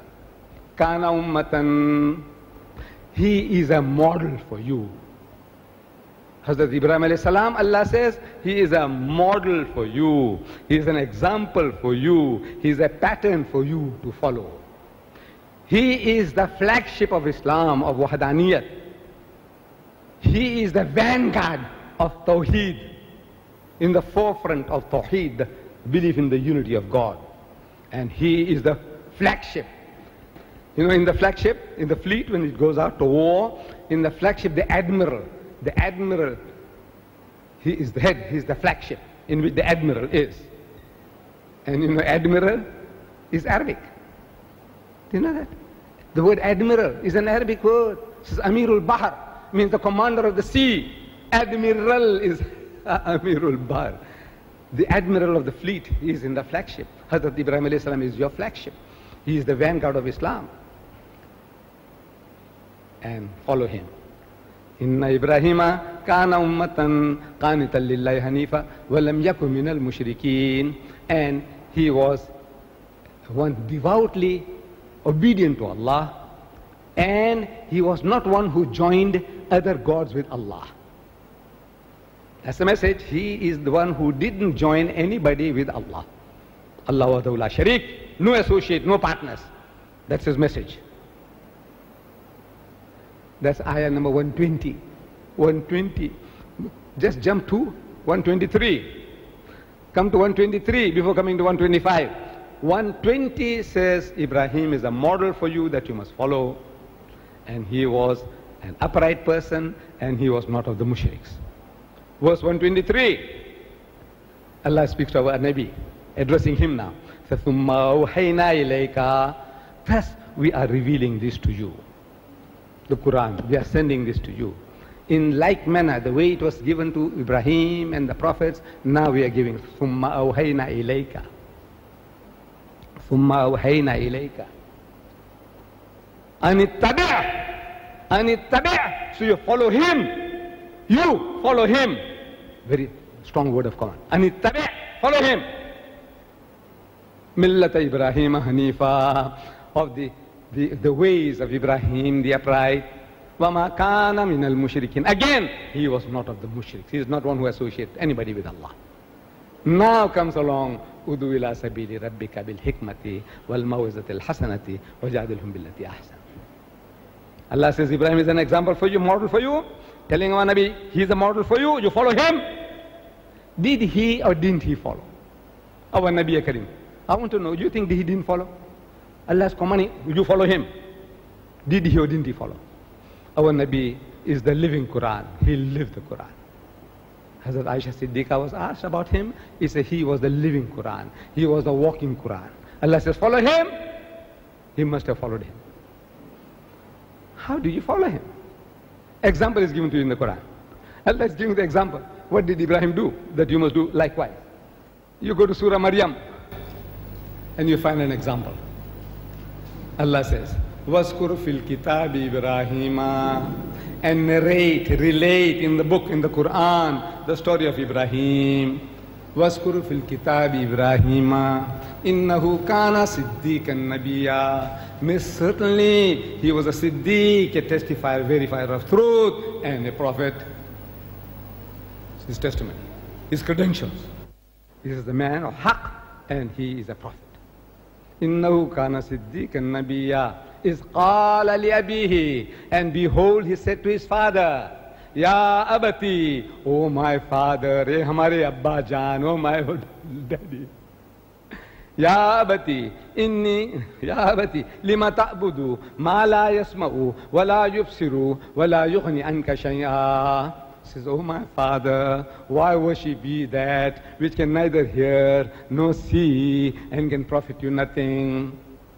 Kana ummatan. He is a model for you. Hazrat Ibrahim salam, Allah says, He is a model for you. He is an example for you. He is a pattern for you to follow. He is the flagship of Islam, of Wahdaniyat. He is the vanguard of Tawheed, in the forefront of Tawheed, belief in the unity of God. And he is the flagship. You know, in the flagship, in the fleet, when it goes out to war, in the flagship, the admiral, the admiral, he is the head, he is the flagship in which the admiral is. And you know, admiral is Arabic. Do you know that? The word admiral is an Arabic word. It says Amirul Bahar, means the commander of the sea. Admiral is Amirul Bahar. The admiral of the fleet is in the flagship. Hazrat Ibrahim alayhi salam is your flagship. He is the vanguard of Islam. And follow him. Inna Ibrahima kana ummatan lillahi hanifa wa lam yakun minal mushrikeen. And he was one devoutly obedient to Allah and he was not one who joined other gods with Allah. That's the message. He is the one who didn't join anybody with Allah. Allah wa la sharik, no associate, no partners. That's his message. That's ayah number 120. 120. Just jump to 123. Come to 123 before coming to 125. 120 says Ibrahim is a model for you that you must follow. And he was an upright person and he was not of the mushriks. Verse 123, Allah speaks to our Nabi, addressing him now. Thus we are revealing this to you. The Quran, we are sending this to you. In like manner, the way it was given to Ibrahim and the prophets, now we are giving. ثُمَّ أَوْحَيْنَا إِلَيْكَ ثم أوحينا إليك أن اتبع أن اتبع so you follow him you follow him very strong word of command أن اتبع follow him ملة إبراهيم حنيفا of the, the, the ways of Ibrahim the upright وما كان من المشركين again he was not of the mushriks he is not one who associates anybody with Allah now comes along Allah says Ibrahim is an example for you, model for you. Telling our Nabi, he is a model for you, you follow him. Did he or didn't he follow? Our Nabi Karim. I want to know, do you think he didn't follow? Allah's command, you follow him. Did he or didn't he follow? Our Nabi is the living Quran. He lived the Quran. Hazrat Aisha Siddiqa was asked about him. He said he was the living Quran. He was the walking Quran. Allah says, follow him. He must have followed him. How do you follow him? Example is given to you in the Quran. Allah is giving the example. What did Ibrahim do that you must do likewise? You go to Surah Maryam and you find an example. Allah says, Waskur fil kitab Ibrahima and narrate, relate in the book, in the Quran, the story of Ibrahim. Waskur fil kitab Ibrahima innahu kana siddiqan nabiyya. Miss certainly he was a siddiq, a testifier, verifier of truth, and a prophet. His testimony, his credentials. He is the man of haq, and he is a prophet. إنه كان صديقا نبيا إذ قال لأبيه and behold he said to his father Ya abati, oh my father, eh हमारे अब्बा जान, oh my daddy. يا أبتي إني يا أبتي لما تعبد ما لا يسمع ولا يبصر ولا يغني عنك شيئا says, Oh my father, why worship ye that which can neither hear nor see and can profit you nothing?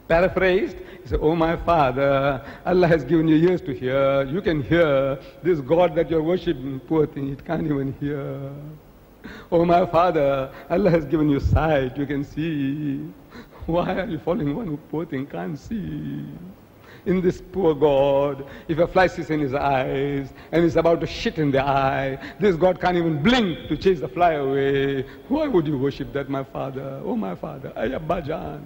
Paraphrased, he said, Oh my father, Allah has given you ears to hear. You can hear. This God that you're worshipping, poor thing, it can't even hear. Oh my father, Allah has given you sight, you can see. Why are you following one who poor thing can't see? in this poor God. If a fly sits in his eyes and is about to shit in the eye, this God can't even blink to chase the fly away. Why would you worship that, my father? Oh, my father, ay Bajan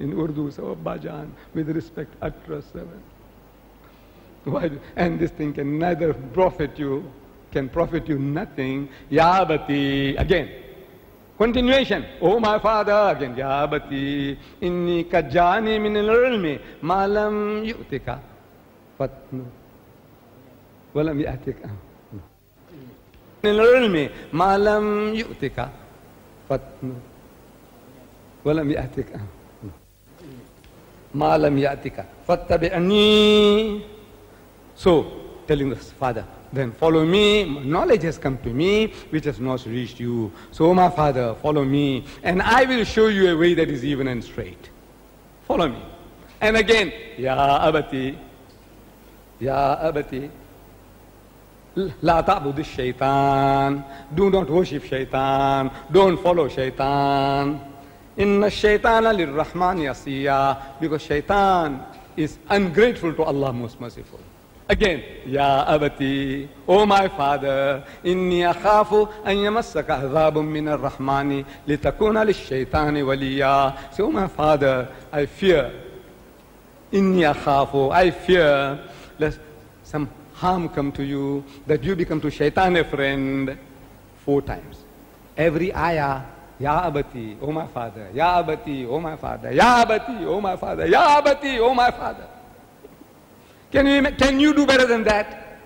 in Urdu, so Bajan, with respect, Atra 7. Why? And this thing can neither profit you, can profit you nothing. Yavati, again. Continuation. Oh my father, again. Yavati, inni kajani min al-ilmi, malam yutika. Fatnu. Walam yatika. Min al-ilmi, malam yutika. Fatnu. Walam yatika. Malam yatika. Fattabi'ani. So, telling the father, then follow me. Knowledge has come to me, which has not reached you. So, my father, follow me, and I will show you a way that is even and straight. Follow me. And again, Ya Abati, Ya Abati, La ta'budu shaitan. Do not worship shaitan. Don't follow shaitan. Inna shaitana lirrahman yasiya. Because shaitan is ungrateful to Allah most merciful. Again, Ya Abati, O my father, inni akhafu an yamassaka azabun min ar-Rahmani litakuna lish-shaytani waliya. Say, O my father, I fear. Inni akhafu, I fear lest some harm come to you, that you become to shaitan a friend four times. Every ayah, Ya Abati, O my father, Ya Abati, O my father, Ya Abati, O my father, Ya Abati, O my father. Can you, can you do better than that?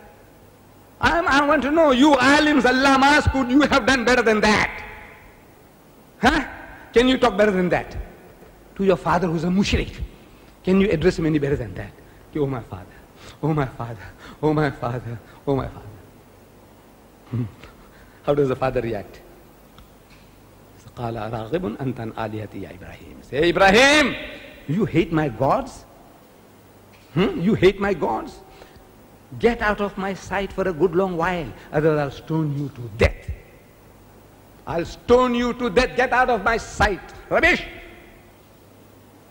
I'm, I want to know, you alims, allamas, could you have done better than that? Huh? Can you talk better than that? To your father who's a mushrik. Can you address him any better than that? Oh my father, oh my father, oh my father, oh my father. Hmm. How does the father react? قال راغب أنت عن آلهتي يا إبراهيم. Say, Ibrahim, you hate my gods? Hmm? You hate my gods? Get out of my sight for a good long while, otherwise I'll stone you to death. I'll stone you to death. Get out of my sight. Rubbish!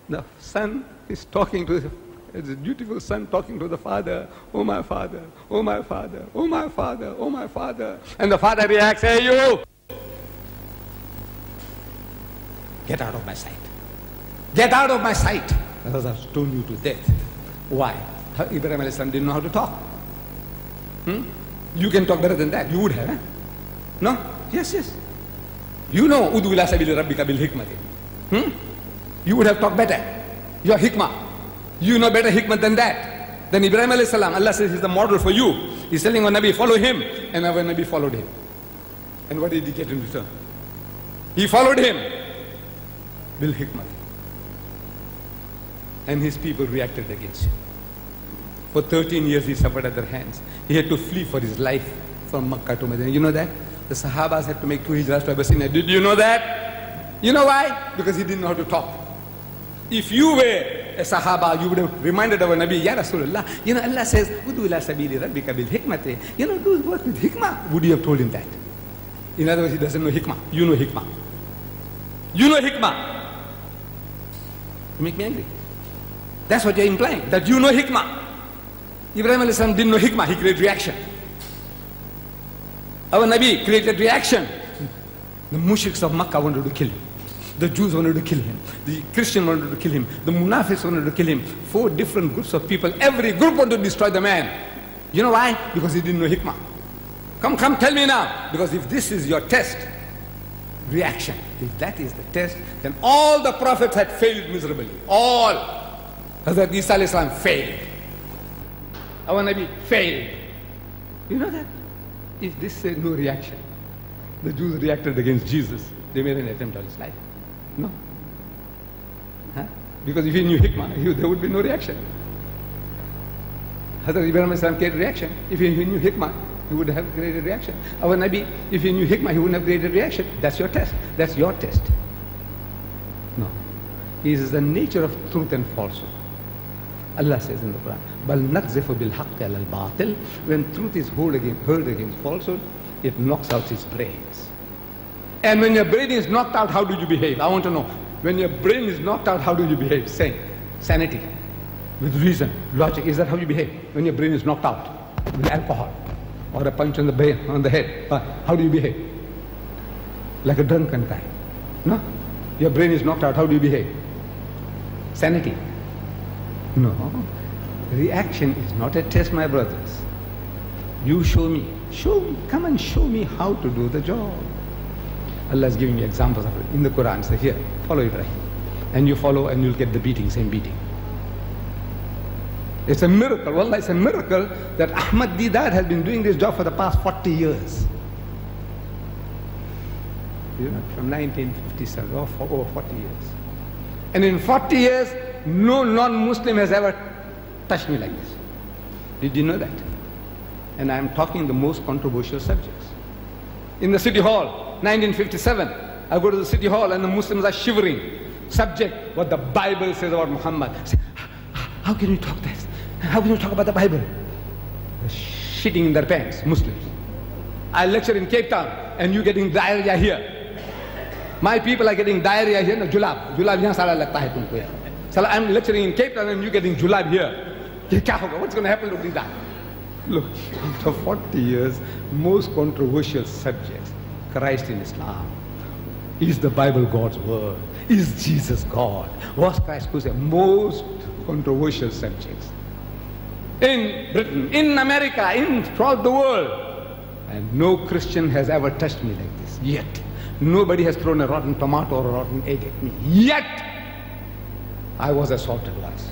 The son is talking to the it's a beautiful son talking to the father, oh my father, oh my father, oh my father, oh my father. And the father reacts, hey you! Get out of my sight. Get out of my sight. Otherwise I'll stone you to death. Why? Ibrahim a.s. didn't know how to talk. Hmm? You can talk better than that. You would have. Eh? No? Yes, yes. You know, Udu ila sabili rabbika bil hikmati. Hmm? You would have talked better. Your hikmah. You know better hikmah than that. Then Ibrahim a.s. Allah says he's the model for you. He's telling our Nabi, follow him. And our Nabi followed him. And what did he get in return? He followed him. Bil hikmati and his people reacted against him. For 13 years he suffered at their hands. He had to flee for his life from Makkah to Medina. You know that? The Sahabas had to make two hijras to Abyssinia. Did you know that? You know why? Because he didn't know how to talk. If you were a Sahaba, you would have reminded our Nabi, Ya Rasulullah, you know, Allah says, Udu ila sabili rabbika bil hikmati. You know, do work with hikmah. Would you have told him that? In other words, he doesn't know hikmah. You know hikmah. You know hikmah. You make me angry. That's what you're implying, that you know hikmah. Ibrahim alayhi salam didn't know hikmah, he created reaction. Our Nabi created reaction. The mushriks of Makkah wanted to kill him. The Jews wanted to kill him. The Christian wanted to kill him. The Munafiqs wanted to kill him. Four different groups of people. Every group wanted to destroy the man. You know why? Because he didn't know hikmah. Come, come, tell me now. Because if this is your test, reaction, if that is the test, then all the prophets had failed miserably. All. Hazrat Isa alayhi salam failed. Our Nabi failed. You know that? If this said no reaction, the Jews reacted against Jesus. They made an attempt on his life. No. Huh? Because if he knew hikmah, he, there would be no reaction. Hazrat Ibrahim Islam created reaction. If he knew hikmah, he would have created reaction. Our Nabi, if he knew hikmah, he wouldn't have created reaction. That's your test. That's your test. No. It is the nature of truth and falsehood. Allah says in the Quran, بَلْ نَقْزِفُ بِالْحَقِّ عَلَى الْبَاطِلِ When truth is heard against, heard against falsehood, it knocks out his brains. And when your brain is knocked out, how do you behave? I want to know. When your brain is knocked out, how do you behave? Saying, sanity, with reason, logic. Is that how you behave? When your brain is knocked out with alcohol or a punch on the brain, on the head, uh, how do you behave? Like a drunken guy. No? Your brain is knocked out, how do you behave? Sanity. No. Reaction is not a test, my brothers. You show me. Show me. Come and show me how to do the job. Allah is giving me examples of it in the Quran. Say, here, follow Ibrahim. And you follow and you'll get the beating, same beating. It's a miracle. Wallah, it's a miracle that Ahmad Deedat has been doing this job for the past 40 years. You know, from 1957, oh, for over 40 years. And in 40 years, no non-Muslim has ever touched me like this. Did you know that? And I'm talking the most controversial subjects. In the city hall, 1957, I go to the city hall and the Muslims are shivering. Subject, what the Bible says about Muhammad. I say, how can you talk this? How can you talk about the Bible? Shitting in their pants, Muslims. I lecture in Cape Town and you getting diarrhea here. My people are getting diarrhea here, no, julab. Julab yahan sara lagta hai tumko yahan. Sala, I'm lecturing in Cape Town and you getting julab here. Kya hoga? What's going to happen to that? Look, after 40 years, most controversial subjects, Christ in Islam. Is the Bible God's word? Is Jesus God? Was Christ crucified? Most controversial subjects. In Britain, in America, in throughout the world. And no Christian has ever touched me like this. Yet. Nobody has thrown a rotten tomato or a rotten egg at me. Yet. I was assaulted once.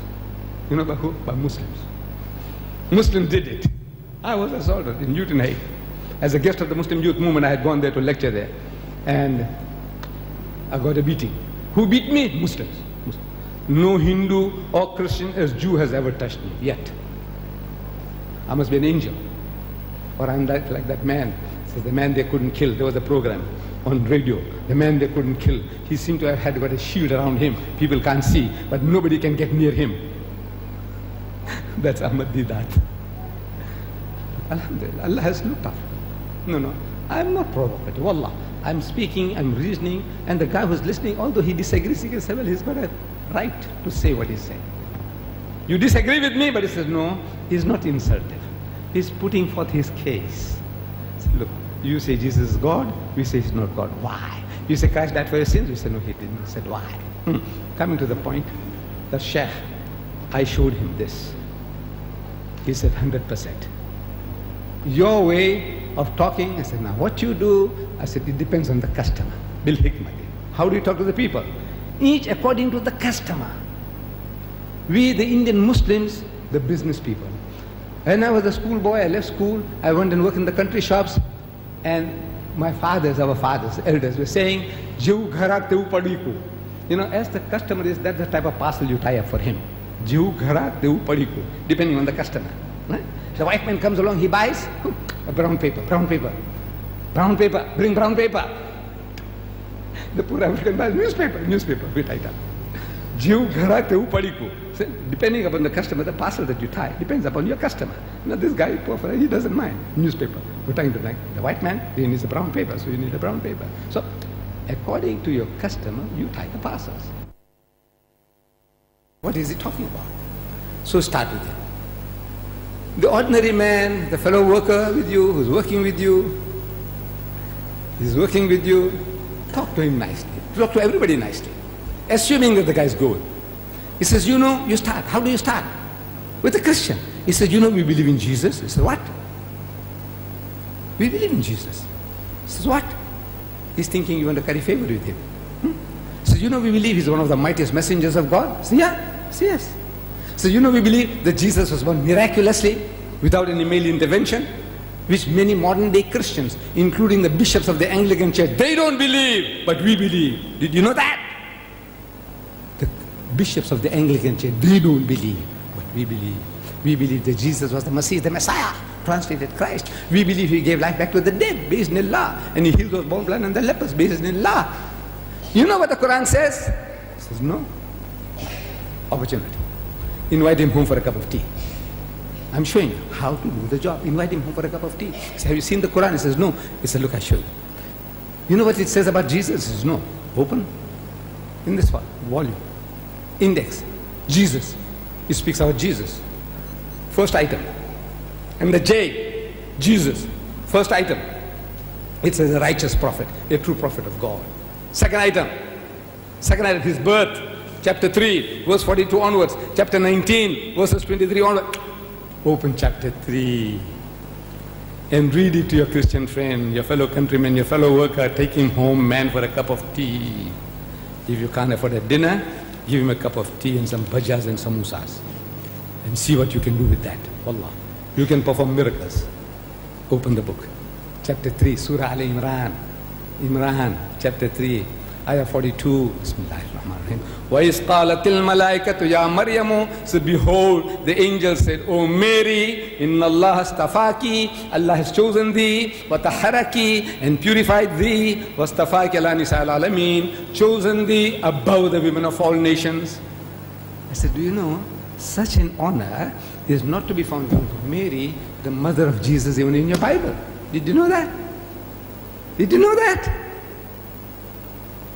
You know by who? By Muslims. Muslims did it. I was assaulted in Newton Hague. As a guest of the Muslim youth movement, I had gone there to lecture there. And I got a beating. Who beat me? Muslims. Muslims. No Hindu or Christian as Jew has ever touched me yet. I must be an angel. Or I'm like, like that man. Says the man they couldn't kill. There was a program on radio. The man they couldn't kill. He seemed to have had got a shield around him. People can't see, but nobody can get near him. That's Ahmad Deedat. Alhamdulillah, Allah has looked after me. No, no, I'm not provocative. Wallah, I'm speaking, I'm reasoning, and the guy who's listening, although he disagrees, he can say, well, he's got a right to say what he's saying. You disagree with me, but he says, no, he's not insulted. He's putting forth his case. Look, you say Jesus is God, we say he's not God. Why? You say Christ died for your sins, we say no, he didn't. He said, why? Hmm. Coming to the point, the Sheikh, I showed him this. He said, 100%. Your way of talking, I said, now what you do, I said, it depends on the customer. Bil hikmah. How do you talk to the people? Each according to the customer. We, the Indian Muslims, the business people. When I was a schoolboy, I left school, I went and worked in the country shops, and my fathers, our fathers, elders, were saying, Jiv ghara teu padiku. You know, as the customer is, that's the type of parcel you tie up for him. Jiv ghara teu padiku, depending on the customer. Right? The white man comes along, he buys a brown paper, brown paper, brown paper, bring brown paper. The poor African buys newspaper, newspaper, we tie it up. Jiv ghara teu padiku. Depending upon the customer, the parcel that you tie depends upon your customer. Now this guy, poor fellow, he doesn't mind newspaper. We're trying to like the white man, he needs a brown paper, so you need a brown paper. So according to your customer, you tie the parcels. What is he talking about? So start with him. The ordinary man, the fellow worker with you, who's working with you, he's working with you, talk to him nicely. Talk to everybody nicely. Assuming that the guy's good. He says, you know, you start. How do you start? With a Christian. He says, you know, we believe in Jesus. He says, what? We believe in Jesus. He says, what? He's thinking you want to carry favor with him. Hmm? He says, you know, we believe he's one of the mightiest messengers of God. He says, yeah. Says, yes. So you know we believe that Jesus was born miraculously without any male intervention, which many modern day Christians, including the bishops of the Anglican Church, they don't believe, but we believe. Did you know that? Bishops of the Anglican Church, they don't believe, but we believe. We believe that Jesus was the Messiah, the Messiah, translated Christ. We believe he gave life back to the dead, based in Allah, and he healed those born blind and the lepers, based in Allah. You know what the Quran says? It says no. Opportunity invite him home for a cup of tea. I'm showing you how to do the job. Invite him home for a cup of tea. Say, have you seen the Quran? He says, no. He said, look, I show you. You know what it says about Jesus? He says, no. Open. In this volume. Index. Jesus. He speaks about Jesus. First item. And the J, Jesus. First item. It says a righteous prophet, a true prophet of God. Second item. Second item, his birth chapter 3, verse 42 onwards, chapter 19, verses 23 onwards. Open chapter 3 and read it to your Christian friend, your fellow countryman, your fellow worker. Take him home, man, for a cup of tea. If you can't afford a dinner, give him a cup of tea and some bhajas and samosas. And see what you can do with that. Wallah. You can perform miracles. Open the book. Chapter 3, Surah Al Imran. Imran, chapter 3. Ayah 42, Bismillahirrahmanirrahim. وَإِذْ قَالَتِ الْمَلَائِكَةُ يَا مَرْيَمُ So behold, the angel said, O Mary, إِنَّ اللَّهَ اسْتَفَاكِ Allah has chosen thee, وَتَحَرَكِ And purified thee, وَاسْتَفَاكِ عَلَى نِسَاءِ الْعَالَمِينَ Chosen thee above the women of all nations. I said, do you know, such an honor is not to be found in Mary, the mother of Jesus, even in your Bible. Did you know that? Did you know that?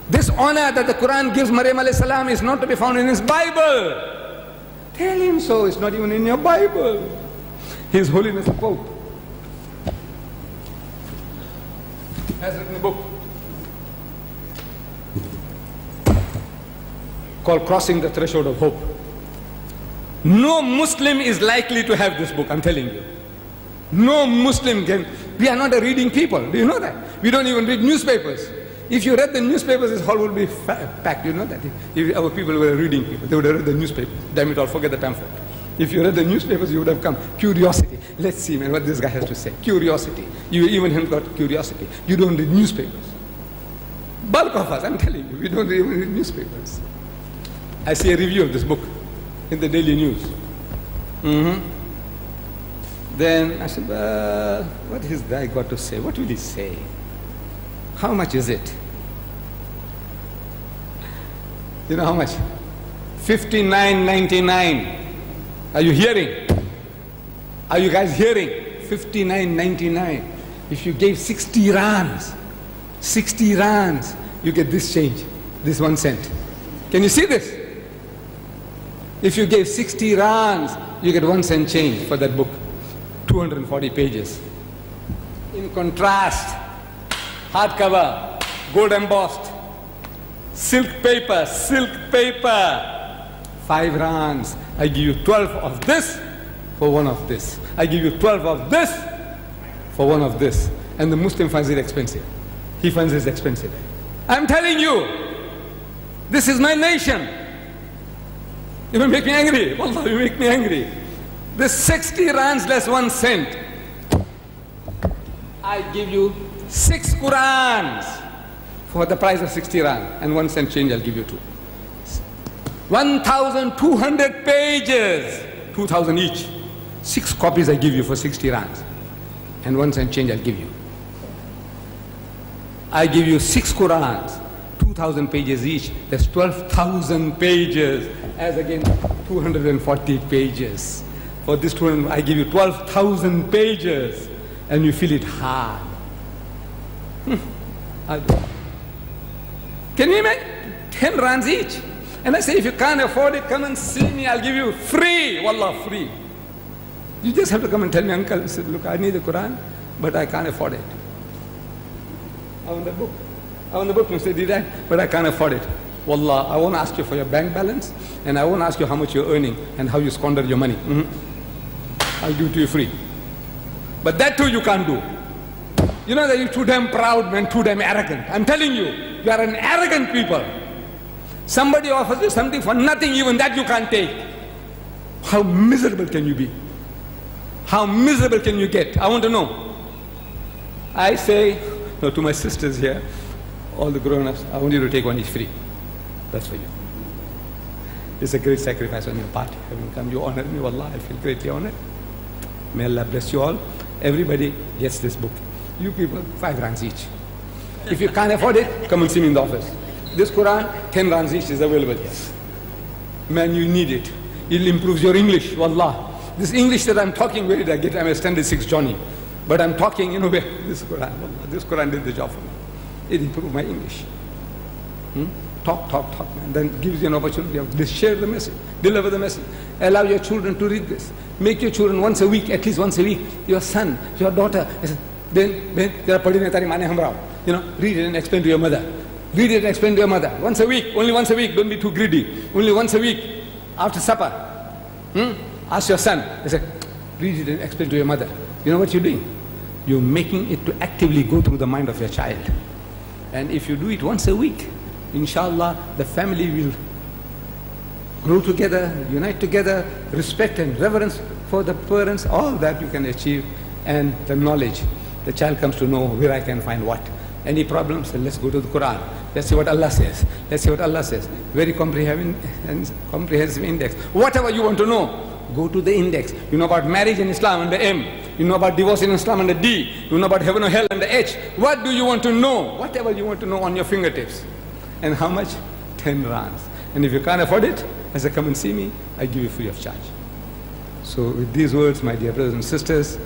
This honor that the Quran gives Maryam salam is not to be found in his Bible. Tell him so, it's not even in your Bible. His Holiness the Pope has written a book called Crossing the Threshold of Hope. No Muslim is likely to have this book, I'm telling you. No Muslim can. We are not a reading people. Do you know that? We don't even read newspapers. If you read the newspapers, this hall would be packed. You know that? If our people were reading people, they would have read the newspaper. Damn it all, forget the pamphlet. If you read the newspapers, you would have come. Curiosity. Let's see, man, what this guy has to say. Curiosity. You even have got curiosity. You don't read newspapers. Bulk of us, I'm telling you, we don't even read newspapers. I see a review of this book in the Daily News. Mm-hmm. Then I said, well, what has guy got to say? What will he say? How much is it? You know how much? 59.99. Are you hearing? Are you guys hearing? 59.99. If you gave 60 rands, 60 rands, you get this change, this one cent. Can you see this? If you gave 60 rands, you get one cent change for that book. 240 pages. In contrast, hardcover, gold embossed, silk paper, silk paper, five rands. I give you 12 of this for one of this. I give you 12 of this for one of this. And the Muslim finds it expensive. He finds it expensive. I'm telling you, this is my nation. You make me angry. Wallah, you make me angry. This 60 rands less one cent. I give you six Qurans for the price of 60 rand and one cent change I'll give you two. 1,200 pages, 2,000 each. Six copies I give you for 60 rands and one cent change I'll give you. I give you six Qurans, 2,000 pages each. That's 12,000 pages as again 240 pages. For this 200, I give you 12,000 pages and you feel it hard. Hmm. Can you make 10 rands each. And I say, if you can't afford it, come and see me. I'll give you free. Wallah, free. You just have to come and tell me, uncle. I said, look, I need the Quran, but I can't afford it. I want the book. I want the book, Mr. Deedat, but I can't afford it. Wallah, I won't ask you for your bank balance, and I won't ask you how much you're earning and how you squander your money. Mhm. I'll give it to you free. But that too you can't do. You know that you're too damn proud, man, too damn arrogant. I'm telling you, you are an arrogant people. Somebody offers you something for nothing, even that you can't take. How miserable can you be? How miserable can you get? I want to know. I say no, to my sisters here, all the grown-ups, I want you to take one each free. That's for you. It's a great sacrifice on your part. Having come, you honored me. Wallah, I feel greatly honored. May Allah bless you all. Everybody gets this book. You people, five rands each. If you can't afford it, come and see me in the office. This Quran, ten rands each is available. Man, you need it. It improves your English. Wallah. This English that I'm talking, where did I get? I'm a standard six Johnny. But I'm talking, you know, where this Quran, wallah, this Quran did the job for me. It improved my English. Hmm? Talk, talk, talk, man. Then gives you an opportunity of this, share the message, deliver the message. Allow your children to read this. Make your children once a week, at least once a week, your son, your daughter. Then, then, there are You know, read it and explain to your mother. Read it and explain to your mother. Once a week, only once a week. Don't be too greedy. Only once a week, after supper. Hmm? Ask your son. I said, read it and explain to your mother. You know what you're doing? You're making it to actively go through the mind of your child. And if you do it once a week, inshallah, the family will grow together, unite together, respect and reverence for the parents, all that you can achieve, and the knowledge. The child comes to know where I can find what. Any problems, let's go to the Quran. Let's see what Allah says. Let's see what Allah says. Very comprehensive, comprehensive index. Whatever you want to know, go to the index. You know about marriage in Islam under M. You know about divorce in Islam under D. You know about heaven or hell under H. What do you want to know? Whatever you want to know on your fingertips. And how much? 10 rands. And if you can't afford it, I say, come and see me. I give you free of charge. So with these words, my dear brothers and sisters,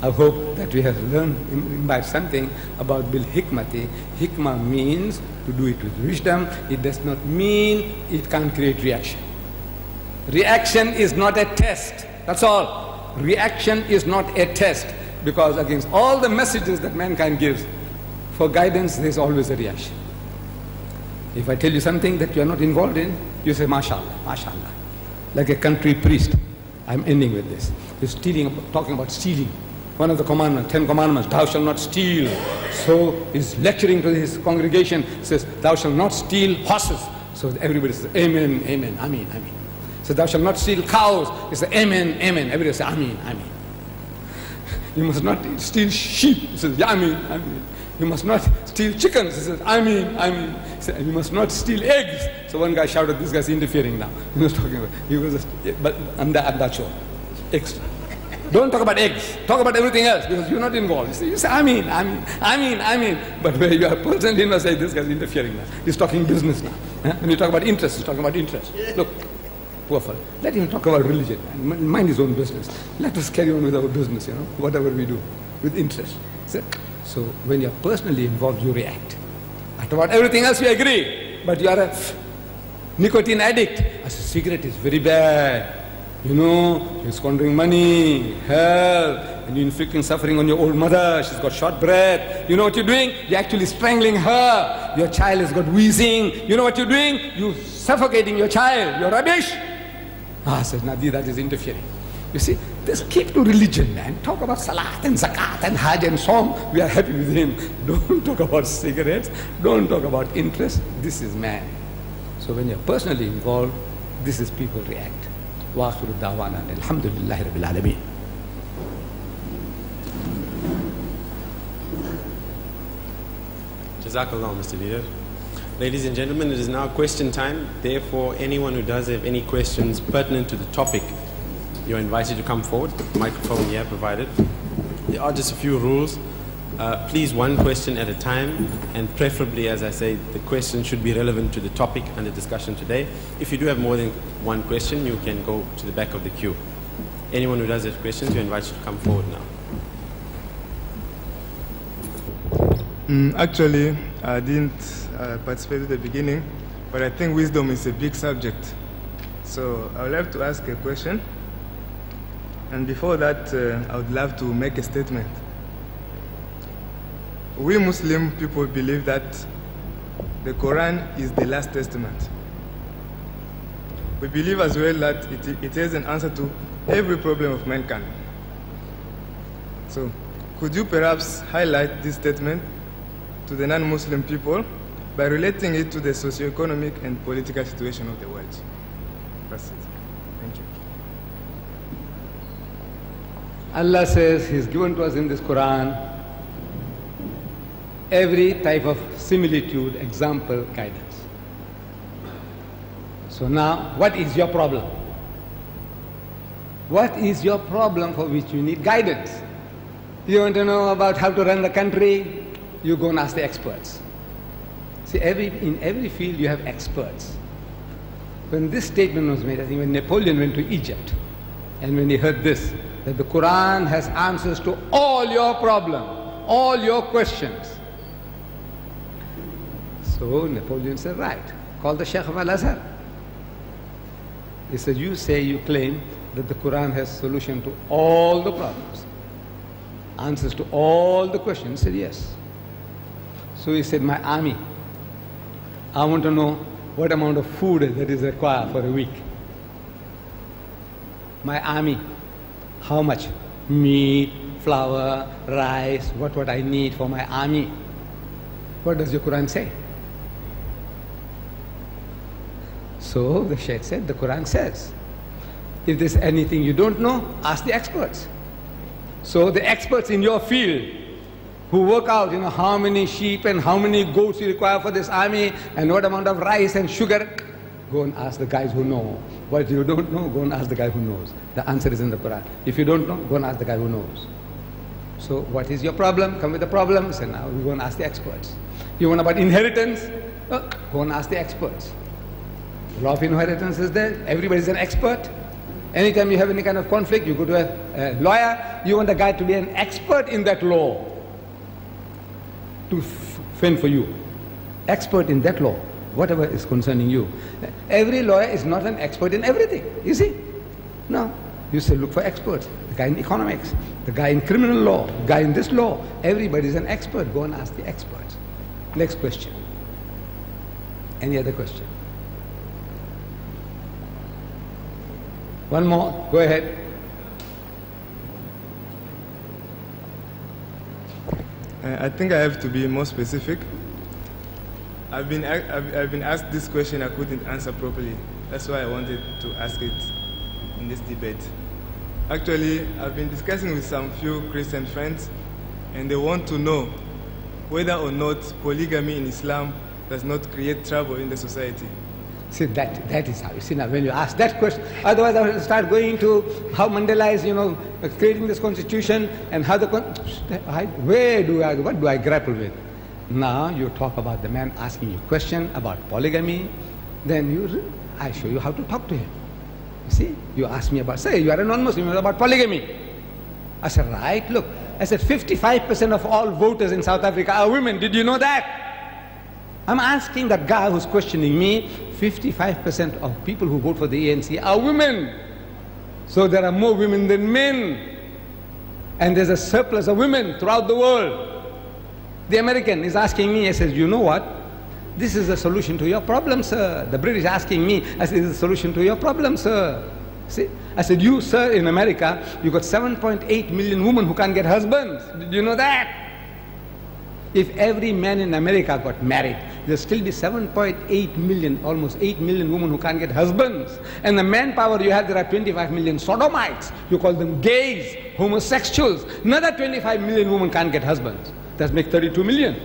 I hope that we have learned, imbibed something about bil hikmati. Hikmah means to do it with wisdom. It does not mean it can't create reaction. Reaction is not a test. That's all. Reaction is not a test. Because against all the messages that mankind gives, for guidance, there's always a reaction. If I tell you something that you are not involved in, you say, mashallah, mashallah. Like a country priest. I'm ending with this. He's stealing, talking about stealing. One of the commandments, ten commandments, thou shalt not steal. So he's lecturing to his congregation, says, thou shalt not steal horses. So everybody says, amen, amen, amen, amen. So thou shalt not steal cows. He says, amen, amen. Everybody says, amen, amen. You must not steal sheep. He says, yeah, amen, amen. You must not steal chickens. He says, I mean. Said, you must not steal eggs. So one guy shouted, this guy's interfering now. He was talking about, he was, just, but I'm that, I'm that sure. Extra. Don't talk about eggs. Talk about everything else because you're not involved. You say, you say I mean, I mean, I mean, I mean. But where you are personally, you must say, this guy's interfering now. He's talking business now. When you talk about interest, he's talking about interest. Look, poor fellow. Let him talk about religion. And mind his own business. Let us carry on with our business, you know, whatever we do, with interest. So, so when you're personally involved, you react. After about everything else, we agree. But you are a nicotine addict. A cigarette is very bad. You know, you're squandering money, health, and you're inflicting suffering on your old mother. She's got short breath. You know what you're doing? You're actually strangling her. Your child has got wheezing. You know what you're doing? You're suffocating your child. You're rubbish. Ah, says Nadi, that is interfering. You see, just keep to religion, man. Talk about salat and zakat and hajj and som. We are happy with him. Don't talk about cigarettes. Don't talk about interest. This is man. So when you're personally involved, this is people react. واخر دعوانا الحمد لله رب العالمين Jazakallah, Mr. Leader. Ladies and gentlemen, it is now question time. Therefore, anyone who does have any questions pertinent to the topic, you're invited to come forward. The microphone here provided. There are just a few rules. Uh, please, one question at a time, and preferably, as I say, the question should be relevant to the topic under discussion today. If you do have more than one question, you can go to the back of the queue. Anyone who does have questions, you're invited to come forward now. Mm, actually, I didn't uh, participate at the beginning, but I think wisdom is a big subject. So I would like to ask a question. And before that, uh, I would love to make a statement. We Muslim people believe that the Quran is the last testament. We believe as well that it, it is an answer to every problem of mankind. So, could you perhaps highlight this statement to the non Muslim people by relating it to the socio-economic and political situation of the world? That's it. Thank you. Allah says He's given to us in this Quran every type of similitude, example, guidance. So now, what is your problem? What is your problem for which you need guidance? You want to know about how to run the country? You go and ask the experts. See, every, in every field you have experts. When this statement was made, I think when Napoleon went to Egypt, and when he heard this, that the Quran has answers to all your problems, all your questions. So Napoleon said, right, call the Sheikh of Al-Azhar. He said, you say, you claim that the Quran has solution to all the problems, answers to all the questions. He said, yes. So he said, my army, I want to know what amount of food that is required for a week. My army, how much meat, flour, rice, what what I need for my army. What does your Quran say? So the Shaykh said, the Quran says, if there's anything you don't know, ask the experts. So the experts in your field who work out, you know, how many sheep and how many goats you require for this army and what amount of rice and sugar, go and ask the guys who know. What you don't know, go and ask the guy who knows. The answer is in the Quran. If you don't know, go and ask the guy who knows. So what is your problem? Come with the problems and now we go and ask the experts. You want about inheritance? Oh, go and ask the experts. Law of inheritance is there. Everybody's an expert. Anytime you have any kind of conflict, you go to a, a lawyer. You want the guy to be an expert in that law to fend for you. Expert in that law, whatever is concerning you. Every lawyer is not an expert in everything, you see? No. You say look for experts. The guy in economics, the guy in criminal law, the guy in this law. Everybody is an expert. Go and ask the experts. Next question. Any other question? One more. Go ahead. I think I have to be more specific. I've been, I've, I've been asked this question I couldn't answer properly. That's why I wanted to ask it in this debate. Actually, I've been discussing with some few Christian friends, and they want to know whether or not polygamy in Islam does not create trouble in the society. See, that, that is how. You see, now when you ask that question, otherwise I will start going to how Mandela is, you know, creating this constitution and how the, con- I, where do I, what do I grapple with? Now you talk about the man asking you question about polygamy, then you, I show you how to talk to him. You see, you ask me about, say, you are a non-Muslim, about polygamy. I said, right, look. I said, 55% of all voters in South Africa are women. Did you know that? I'm asking that guy who's questioning me, 55% of people who vote for the ANC are women. So there are more women than men. And there's a surplus of women throughout the world. The American is asking me, I says, you know what? This is the solution to your problem, sir. The British asking me, I said, this is the solution to your problem, sir. See? I said, you, sir, in America, you got 7.8 million women who can't get husbands. Did you know that? If every man in America got married, there'll still be 7.8 million, almost 8 million women who can't get husbands. And the manpower you have, there are 25 million sodomites. You call them gays, homosexuals. Another 25 million women can't get husbands. That makes 32 million.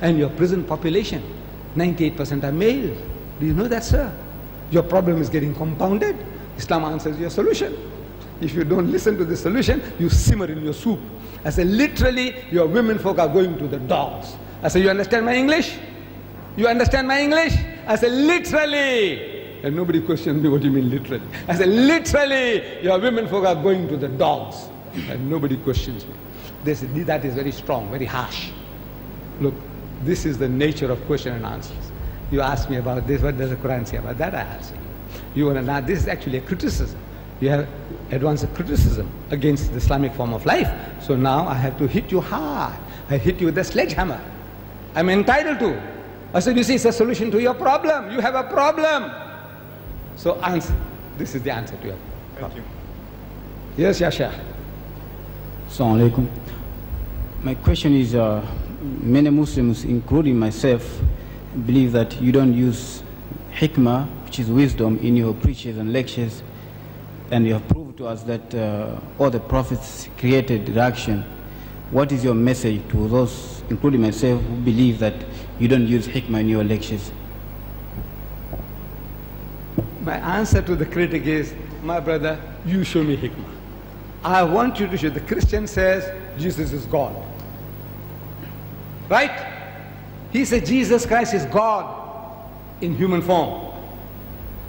And your prison population, 98% are male. Do you know that, sir? Your problem is getting compounded. Islam answers your solution. If you don't listen to the solution, you simmer in your soup. I say, literally, your women folk are going to the dogs. I say, you understand my English? You understand my English? I say, literally. And nobody questions me, what do you mean literally? I say, literally, your women folk are going to the dogs. And nobody questions me. This, that is very strong, very harsh. Look, this is the nature of question and answers. You ask me about this, what does the Quran say about that? I answered you. You want to now, this is actually a criticism. You have advanced a criticism against the Islamic form of life. So now I have to hit you hard. I hit you with a sledgehammer. I'm entitled to. I said, you see, it's a solution to your problem. You have a problem. So answer. This is the answer to your problem. Thank you. Yes, Yasha. Assalamu alaikum. My question is uh, many Muslims, including myself, believe that you don't use hikmah, which is wisdom, in your preachers and lectures. And you have proved to us that uh, all the prophets created reaction. What is your message to those, including myself, who believe that you don't use hikmah in your lectures? My answer to the critic is, my brother, you show me hikmah. I want you to show. The Christian says Jesus is God. Right? He said Jesus Christ is God in human form.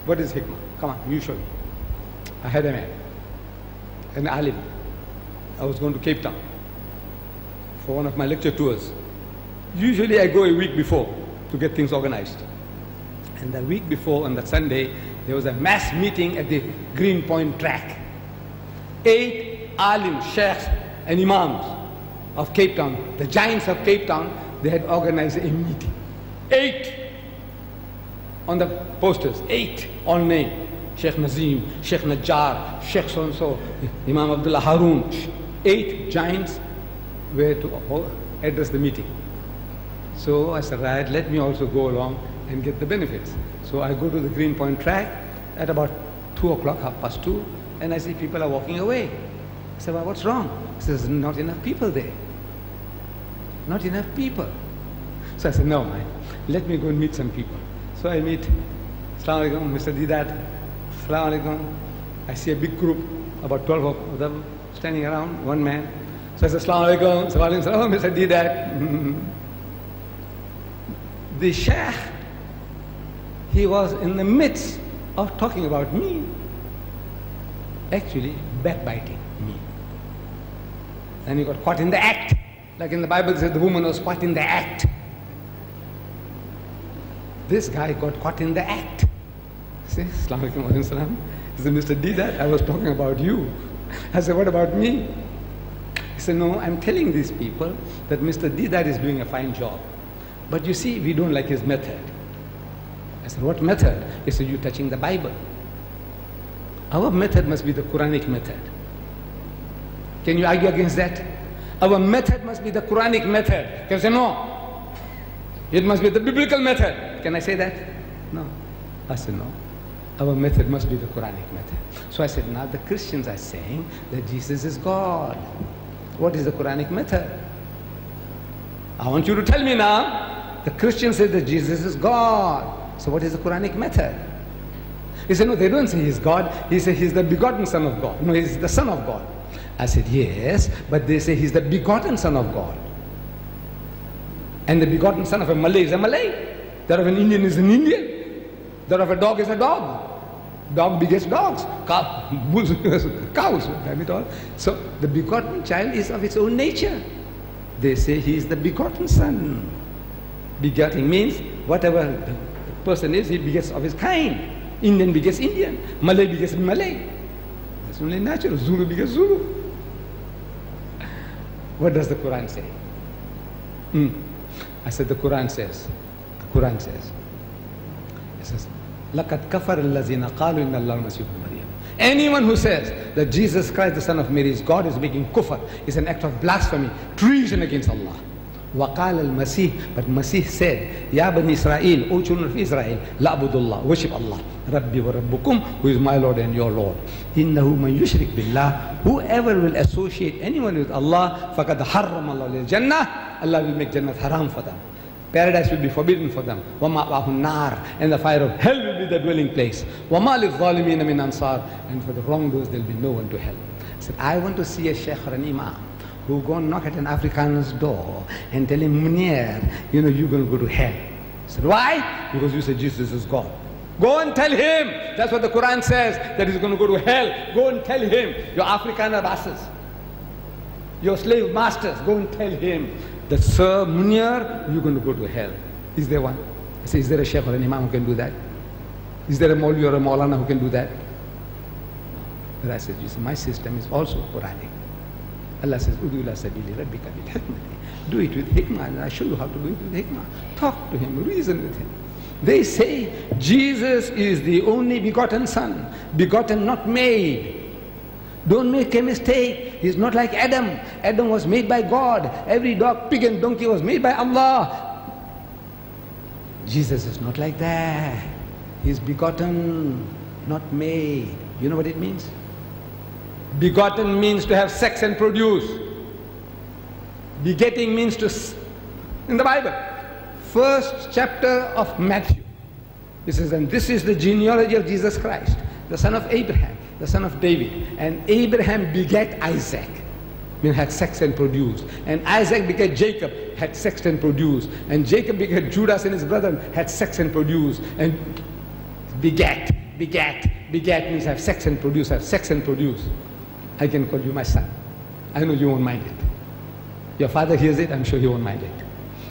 What is hikmah? Come on, you show me. I had a man, an alim. I was going to Cape Town for one of my lecture tours. Usually I go a week before to get things organized. And the week before, on that Sunday, there was a mass meeting at the Greenpoint track. Eight alim, sheikhs, and imams of Cape Town, the giants of Cape Town, they had organized a meeting. Eight on the posters, eight all named. Sheikh Nazim, Sheikh Najjar, Sheikh so and so, Imam Abdullah Haron. Eight giants were to address the meeting. So I said, right, let me also go along and get the benefits. So I go to the Greenpoint track at about 2 o'clock, half past 2, and I see people are walking away. I said, well, what's wrong? He says, not enough people there. Not enough people. So I said, no, man, let me go and meet some people. So I meet, Assalamu alaikum, Mr. Deedat, Assalamu alaikum. I see a big group, about 12 of them standing around, one man. So I said, Assalamu alaikum, Assalamu alaikum, Mr. Deedat. the Sheikh, he was in the midst of talking about me, actually backbiting me. And he got caught in the act. Like in the Bible, says the woman was caught in the act. This guy got caught in the act. See, Assalamu alaikum. He said, Mr. Deedat, I was talking about you. I said, what about me? He said, no, I'm telling these people that Mr. Deedat is doing a fine job. But you see, we don't like his method. I said, what method? He said, you touching the Bible. Our method must be the Quranic method. Can you argue against that? Our method must be the Quranic method. Can you say no? It must be the biblical method. Can I say that? No. I said no. Our method must be the Quranic method. So I said, now the Christians are saying that Jesus is God. What is the Quranic method? I want you to tell me now. The Christians say that Jesus is God. So what is the Quranic method? He said, no, they don't say he's God. He said he's the begotten Son of God. No, he's the Son of God. I said, yes, but they say he's the begotten Son of God. And the begotten son of a Malay is a Malay. That of an Indian is an Indian. That of a dog is a dog. Dog begets dogs. Cow, bulls, cows, damn it all. So the begotten child is of its own nature. They say he is the begotten son. Begetting means whatever the person is, he begets of his kind. Indian begets Indian. Malay begets Malay. That's only natural. Zulu begets Zulu. What does the Quran say? Hmm. I said, the Quran says, the Quran says, it says, لَقَدْ كَفَرَ الَّذِينَ قَالُوا إِنَّ اللَّهَ الْمَسِيحُ مَرْيَمَ Anyone who says that Jesus Christ, the Son of Mary, is God, is making kufr, is an act of blasphemy, treason against Allah. وقال المسيح but Masih said يا بني إسرائيل O children of Israel لأبد الله worship Allah ربي وربكم who is my Lord and your Lord إنه من يشرك بالله whoever will associate anyone with Allah فقد حرم الله للجنة Allah will make Jannah haram for them Paradise will be forbidden for them. وَمَأْوَاهُ النَّارِ And the fire of hell will be the dwelling place. وَمَا لِلظَّالِمِينَ مِنْ أَنصَارٍ And for the wrongdoers there will be no one to help. I said, I want to see a sheikh or an imam who go and knock at an African's door and tell him, Munir, you know, you're going to go to hell. I said, why? Because you said Jesus is God. Go and tell him. That's what the Quran says, that he's going to go to hell. Go and tell him. Your Afrikaner bosses, your slave masters, go and tell him that, Sir Munir, you're going to go to hell. Is there one? I say, is there a sheikh or an imam who can do that? Is there a Maulvi or a Maulana who can do that? But I said, you see, my system is also Quranic. Allah says, Udu ila sabili rabbika bil. Do it with hikmah, and I show you how to do it with hikmah. Talk to him, reason with him. They say Jesus is the only begotten Son, begotten, not made. Don't make a mistake. He's not like Adam. Adam was made by God. Every dog, pig, and donkey was made by Allah. Jesus is not like that. He's begotten, not made. You know what it means? Begotten means to have sex and produce. Begetting means to, in the Bible, first chapter of Matthew. He says, and this is the genealogy of Jesus Christ, the son of Abraham, the son of David. And Abraham begat Isaac, mean had sex and produced. And Isaac begat Jacob, had sex and produced. And Jacob begat Judas and his brother, had sex and produced. And begat, begat, begat means have sex and produce, have sex and produce. I can call you my son. I know you won't mind it. Your father hears it, I'm sure he won't mind it.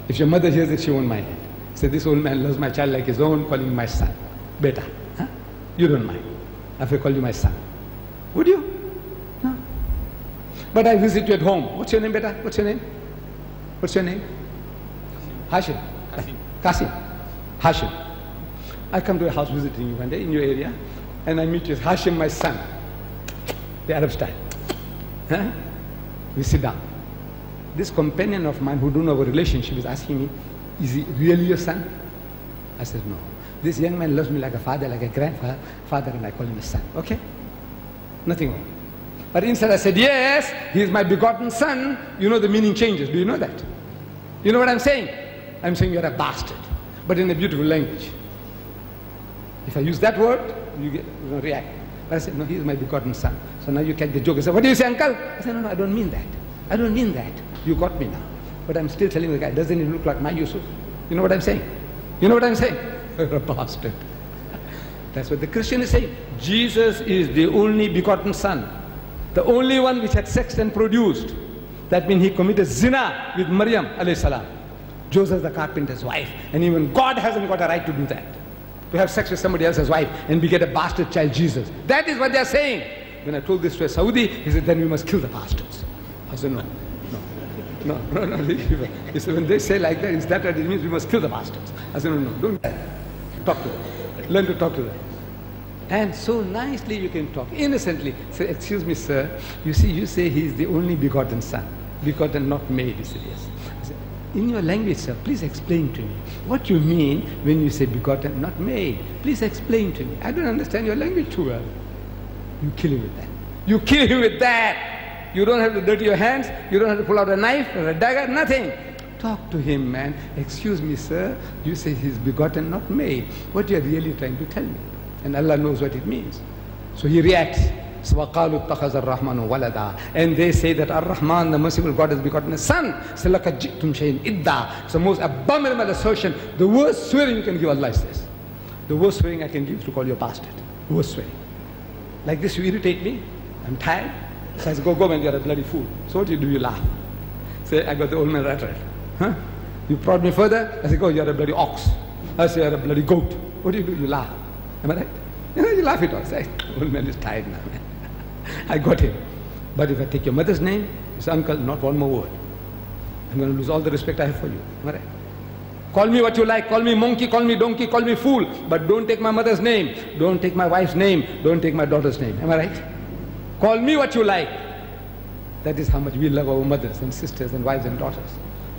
If your mother hears it, she won't mind it. Say, this old man loves my child like his own, calling him my son. Beta. Huh? You don't mind. If I call you my son. Would you? No. But I visit you at home. What's your name, Beta? What's your name? What's your name? Hashim. Kasim. Hashim. I come to your house visiting you one day in your area, and I meet you as Hashim, my son. The Arab style. Huh? We sit down. This companion of mine who don't know our relationship is asking me, is he really your son? I said, no. This young man loves me like a father, like a grandfather, father, and I call him a son. Okay? Nothing wrong. But instead I said, yes, he is my begotten son. You know the meaning changes. Do you know that? You know what I'm saying? I'm saying you're a bastard, but in a beautiful language. If I use that word, you, get, you don't react. But I said, no, he is my begotten son. So now you catch the joke. I said, what do you say, uncle? I said, no, no, I don't mean that. I don't mean that. You got me now. But I'm still telling the guy, doesn't he look like my Yusuf? You know what I'm saying? You know what I'm saying? You're a bastard. That's what the Christian is saying. Jesus is the only begotten son. The only one which had sex and produced. That means he committed zina with Maryam alayhi salam. Joseph the carpenter's wife. And even God hasn't got a right to do that. To have sex with somebody else's wife and beget a bastard child, Jesus. That is what they are saying. When I told this to a Saudi, he said, then we must kill the pastors. I said, no. No, no, no, no. He said, when they say like that, is that it means? We must kill the pastors. I said, no, no, don't talk to them. Learn to talk to them. And so nicely you can talk, innocently. Say, excuse me, sir, you see, you say he is the only begotten son, begotten, not made. He said, yes. Said, in your language, sir, please explain to me what you mean when you say begotten, not made. Please explain to me. I don't understand your language too well. You kill him with that. You kill him with that. You don't have to dirty your hands. You don't have to pull out a knife or a dagger, nothing. Talk to him, man. Excuse me, sir. You say he's begotten, not made. What you're really trying to tell me. And Allah knows what it means. So he reacts. وَقَالُوا اتَّخَذَ الرَّحْمَنُ وَلَدًا And they say that Ar-Rahman, the merciful God, has begotten a son. So لَكَ جِئْتُمْ شَيْءٍ إِدَّا It's the most abominable assertion. The worst swearing you can give Allah is this. The worst swearing I can give is to call you a bastard. The worst swearing. Like this, you irritate me. I'm tired. So I say, go, go, man, you're a bloody fool. So what do you do? You laugh. Say, I got the old man rattled. Huh? You prod me further. I say, go, you're a bloody ox. I say, you're a bloody goat. What do you do? You laugh. Am I right? You know, you laugh it off. Say, old man is tired now, man. I got him. But if I take your mother's name, it's uncle, not one more word. I'm going to lose all the respect I have for you. Am I right? Call me what you like. Call me monkey, call me donkey, call me fool. But don't take my mother's name. Don't take my wife's name. Don't take my daughter's name. Am I right? Call me what you like. That is how much we love our mothers and sisters and wives and daughters.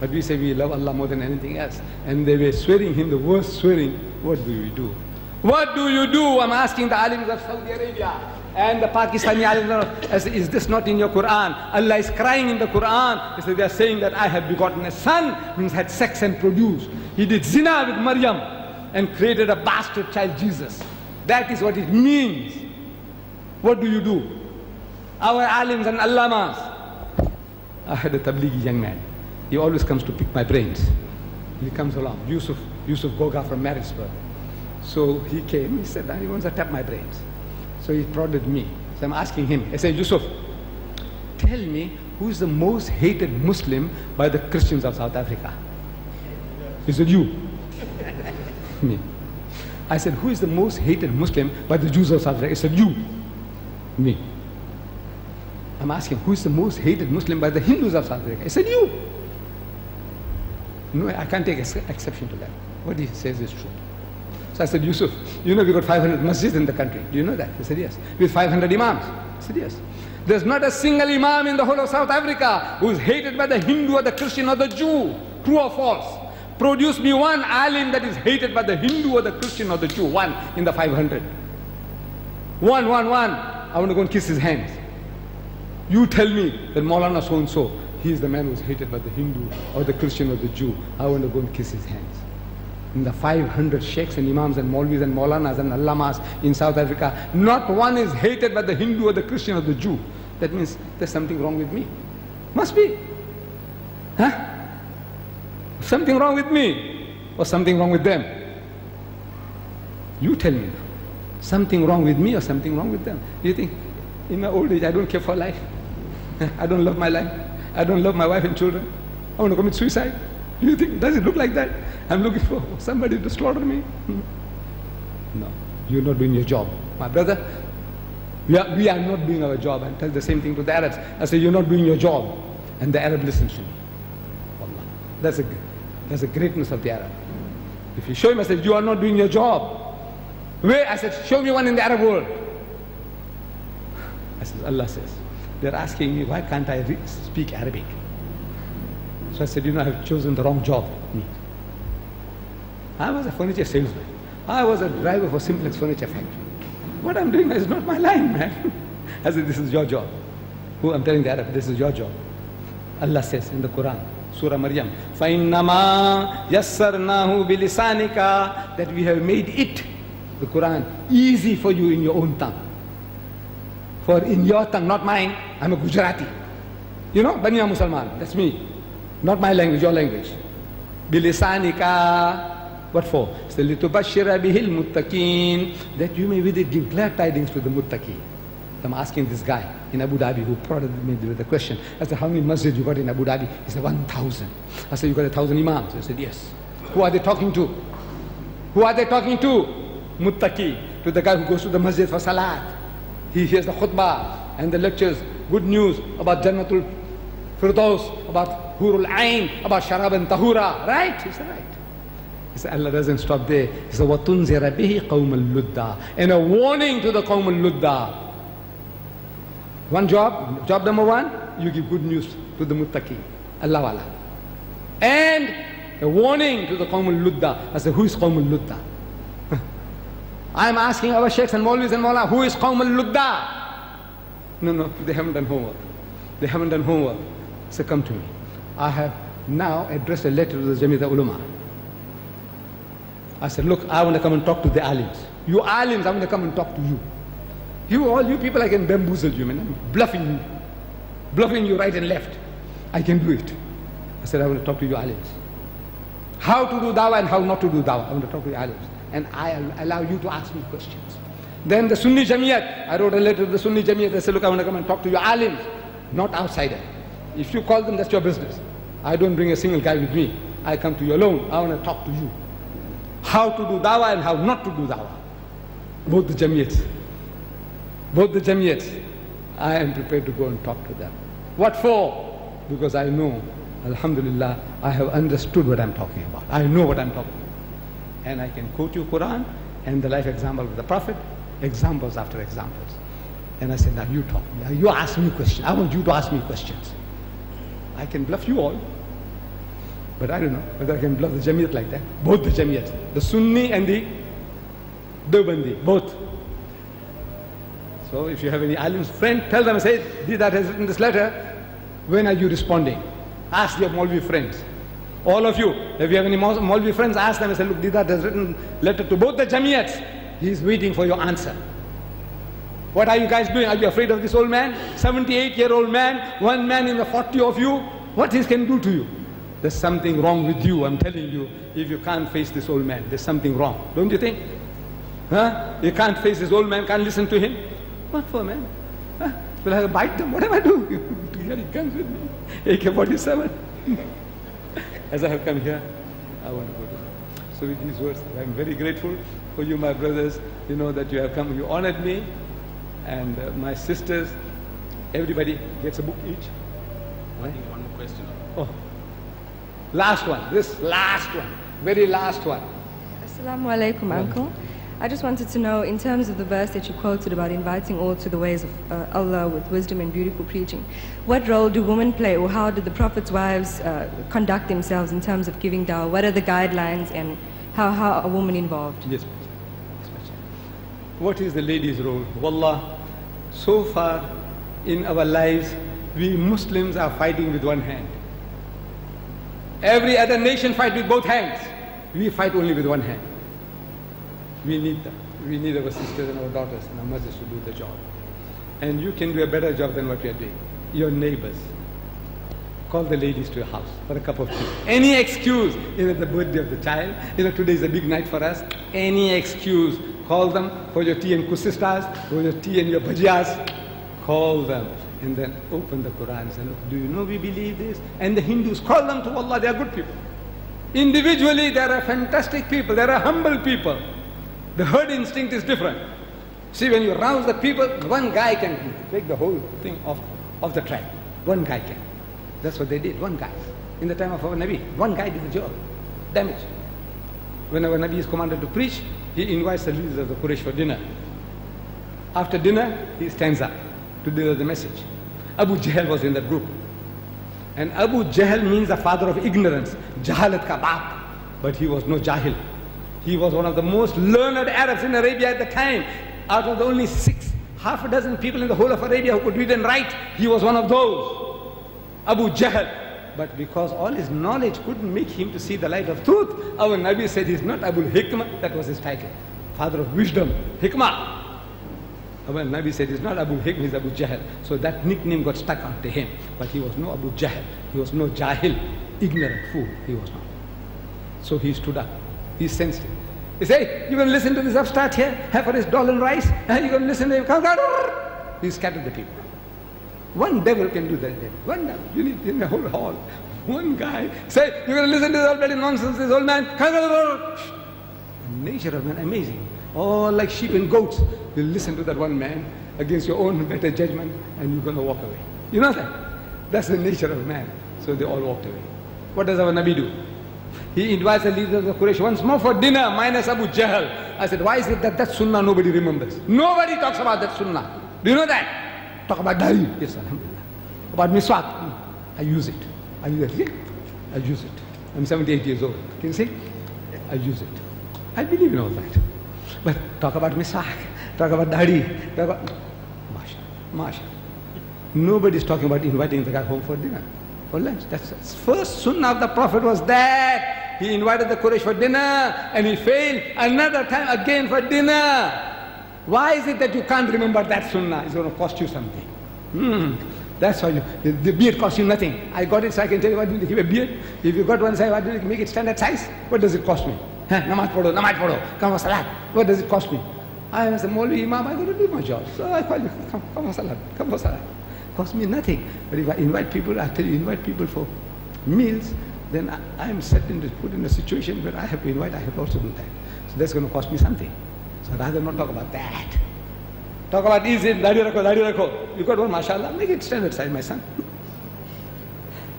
But we say we love Allah more than anything else. And they were swearing him the worst swearing. What do we do? What do you do? I'm asking the alims of Saudi Arabia and the Pakistani alims. I is this not in your Quran? Allah is crying in the Quran. They are saying that I have begotten a son, means had sex and produced. He did zina with Maryam and created a bastard child, Jesus. That is what it means. What do you do? Our alims and allamas. I had a tablighi young man. He always comes to pick my brains. He comes along, Yusuf, Yusuf Goga from Maritzburg. So he came, he said, he wants to tap my brains. So he prodded me. So I'm asking him, I said, Yusuf, tell me who is the most hated Muslim by the Christians of South Africa? He said, you. Me. I said, who is the most hated Muslim by the Jews of South Africa? He said, you. Me. I'm asking, who is the most hated Muslim by the Hindus of South Africa? He said, you. No, I can't take ex- exception to that. What he says is true. So I said, Yusuf, you know we've got 500 masjids in the country. Do you know that? He said, yes. With 500 imams. I said, yes. There's not a single imam in the whole of South Africa who is hated by the Hindu or the Christian or the Jew. True or false? Produce me one alim that is hated by the Hindu or the Christian or the Jew. One in the 500. One, one, one. I want to go and kiss his hands. You tell me that Maulana so and so, he is the man who is hated by the Hindu or the Christian or the Jew. I want to go and kiss his hands. In the 500 sheikhs and imams and Maulvis and Maulanas and Allamas in South Africa, not one is hated by the Hindu or the Christian or the Jew. That means there's something wrong with me. Must be. Huh? Something wrong with me or something wrong with them. You tell me. Something wrong with me or something wrong with them. You think, in my old age, I don't care for life. I don't love my life. I don't love my wife and children. I want to commit suicide. You think, does it look like that? I'm looking for somebody to slaughter me. Hmm. No, you're not doing your job. My brother, we are, we are not doing our job. And tell the same thing to the Arabs. I say, you're not doing your job. And the Arab listens to me. Allah. That's a, that's the greatness of the Arab. If you show him, I said, you are not doing your job. Where? I said, show me one in the Arab world. I said, Allah says. They're asking me, why can't I speak Arabic? So I said, you know, I've chosen the wrong job. Me. I was a furniture salesman. I was a driver for Simplex Furniture Factory. What I'm doing is not my line, man. I said, this is your job. Who I'm telling the Arab, this is your job. Allah says in the Quran, Surah Maryam, فَإِنَّمَا يَسَّرْنَاهُ بِلِسَانِكَ That we have made it, the Quran, easy for you in your own tongue. For in your tongue, not mine, I'm a Gujarati. You know, Baniya Musalman, that's me. Not my language, your language. Bilisanika. What for? Litubashira bihil muttaqeen. That you may with it give glad tidings to the muttaqeen. I'm asking this guy in Abu Dhabi who prodded me with the question. I said, how many masjids you got in Abu Dhabi? He said, 1,000. I said, you got a thousand imams? I said, yes. Who are they talking to? Who are they talking to? Muttaqi. To the guy who goes to the masjid for salat. He hears the khutbah and the lectures, good news about Jannatul Firdaus, about Hurul Ain, about Sharab and Tahura. Right? He said, right. He said, Allah doesn't stop there. He said, وَتُنْزِرَ بِهِ قَوْمَ الْلُدَّى And a warning to the Qawm al-Ludda. One job, job number one, you give good news to the muttaqi, Allah wala. And a warning to the Qawm al-Ludda. I said, who is Qawm al-Ludda? I'm asking our sheikhs and maulvis and maula, who is Qawm al-Ludda? No, no, they haven't done homework. They haven't done homework. So come to me. I have now addressed a letter to the Jamiyat Ulama. I said, look, I want to come and talk to the alims. You alims, I want to come and talk to you. You, all you people, I can bamboozle you, man. I'm bluffing you. Bluffing you right and left. I can do it. I said, I want to talk to you alims. How to do dawah and how not to do dawah. I want to talk to you alims. And I allow you to ask me questions. Then the Sunni Jamiyat, I wrote a letter to the Sunni Jamiyat. I said, look, I want to come and talk to you alims, not outsider. If you call them, that's your business. I don't bring a single guy with me. I come to you alone. I want to talk to you. How to do dawah and how not to do dawah. Both the Jamiyats. Both the Jamiyats. I am prepared to go and talk to them. What for? Because I know, Alhamdulillah, I have understood what I'm talking about. I know what I'm talking about. And I can quote you Quran and the life example of the Prophet, examples after examples. And I said, now you talk. Now you ask me questions. I want you to ask me questions. I can bluff you all. But I don't know whether I can bluff the Jamiyat like that. Both the Jamiyat. The Sunni and the Deobandi. Both. So if you have any alims friend, tell them, say, that has written this letter. When are you responding? Ask your Maulvi friends. All of you, if you have any Maulvi friends, ask them and say, look, Deedat has written letter to both the Jamiyats. He is waiting for your answer. What are you guys doing? Are you afraid of this old man? 78 year old man, one man in the 40 of you. What he can do to you? There's something wrong with you, I'm telling you. If you can't face this old man, there's something wrong. Don't you think? Huh? You can't face this old man, can't listen to him. What for, man? Huh? Will I bite them? What am I doing? Here he comes with me. AK 47. As I have come here, I want to go to So with these words, I'm very grateful for you, my brothers. You know that you have come, you honored me, and uh, my sisters. Everybody gets a book each. I think one more question. Oh, last one. This last one, very last one. Assalamu alaikum, uncle. I just wanted to know, in terms of the verse that you quoted about inviting all to the ways of uh, Allah with wisdom and beautiful preaching, what role do women play, or how did the Prophet's wives uh, conduct themselves in terms of giving dawah? What are the guidelines, and how, how are women involved? Yes, please. Yes, please. What is the lady's role? Wallah, so far in our lives, we Muslims are fighting with one hand. Every other nation fight with both hands. We fight only with one hand. We need them. We need our sisters and our daughters and our mothers to do the job. And you can do a better job than what we are doing. Your neighbors. Call the ladies to your house for a cup of tea. Any excuse, either the birthday of the child, either today is a big night for us, any excuse, call them for your tea and kusistas, for your tea and your bhajias. Call them and then open the Quran and say, do you know we believe this? And the Hindus, call them to Allah, they are good people. Individually, they are fantastic people, they are humble people. The herd instinct is different. See, when you rouse the people, one guy can take the whole thing off, off the track. One guy can. That's what they did, one guy. In the time of our Nabi, one guy did the job. Damage. When our Nabi is commanded to preach, he invites the leaders of the Quraysh for dinner. After dinner, he stands up to deliver the message. Abu Jahl was in that group. And Abu Jahl means the father of ignorance, Jahalat ka baap. But he was no Jahil. He was one of the most learned Arabs in Arabia at the time. Out of the only six, half a dozen people in the whole of Arabia who could read and write, he was one of those. Abu Jahl. But because all his knowledge couldn't make him to see the light of truth, our Nabi said he's not Abu Hikmah, that was his title. Father of wisdom, Hikmah. Our Nabi said he's not Abu Hikmah, he's Abu Jahl. So that nickname got stuck onto him. But he was no Abu Jahl. He was no Jahil, ignorant fool. He was not. So he stood up. He sensed it. He said, you're going to listen to this upstart here, have for his doll and rice, you're going to listen to him. Come, come. He scattered the people. One devil can do that. Devil. One devil. You need in the whole hall. One guy say, you're going to listen to this old bloody nonsense, this old man. Nature of man, amazing. All like sheep and goats. You listen to that one man against your own better judgment, and you're going to walk away. You know that? That's the nature of man. So they all walked away. What does our Nabi do? He invites the leaders of the Quraysh once more for dinner, minus Abu Jahl. I said, why is it that that sunnah nobody remembers? Nobody talks about that sunnah. Do you know that? Talk about dari. Yes, alhamdulillah. About miswak. I use it. I use it. I use it. I'm 78 years old. Can you see? I use it. I believe in all that. But talk about miswak. Talk about dari. Talk about... Masha. Masha. Nobody's talking about inviting the guy home for dinner, for lunch. That's the first sunnah of the Prophet was that. He invited the Quraysh for dinner and he failed another time again for dinner. Why is it that you can't remember that sunnah? It's going to cost you something. Hmm. That's why you, the, beard costs you nothing. I got it so I can tell you what did you give a beard. If you got one size, why did you make it standard size? What does it cost me? Namaz podo, namaz podo, come for salat. What does it cost me? I am a Maulvi Imam, I got to do my job. So I call you, come, come for salat, come for salat. Cost me nothing. But if I invite people, I tell you, invite people for meals, then I, am certain to put in a situation where I have to invite, I have also do that. So that's going to cost me something. So rather not talk about that. Talk about easy, dadi rakho, dadi rakho. You got one, mashallah, make it standard size, my son.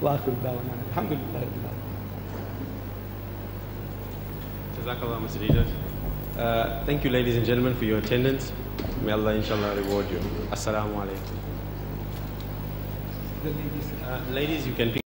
Alhamdulillah. Jazakallah, Mr. Leader. Uh, thank you, ladies and gentlemen, for your attendance. May Allah, inshallah, reward you. Assalamu alaikum. Uh, ladies, you can pick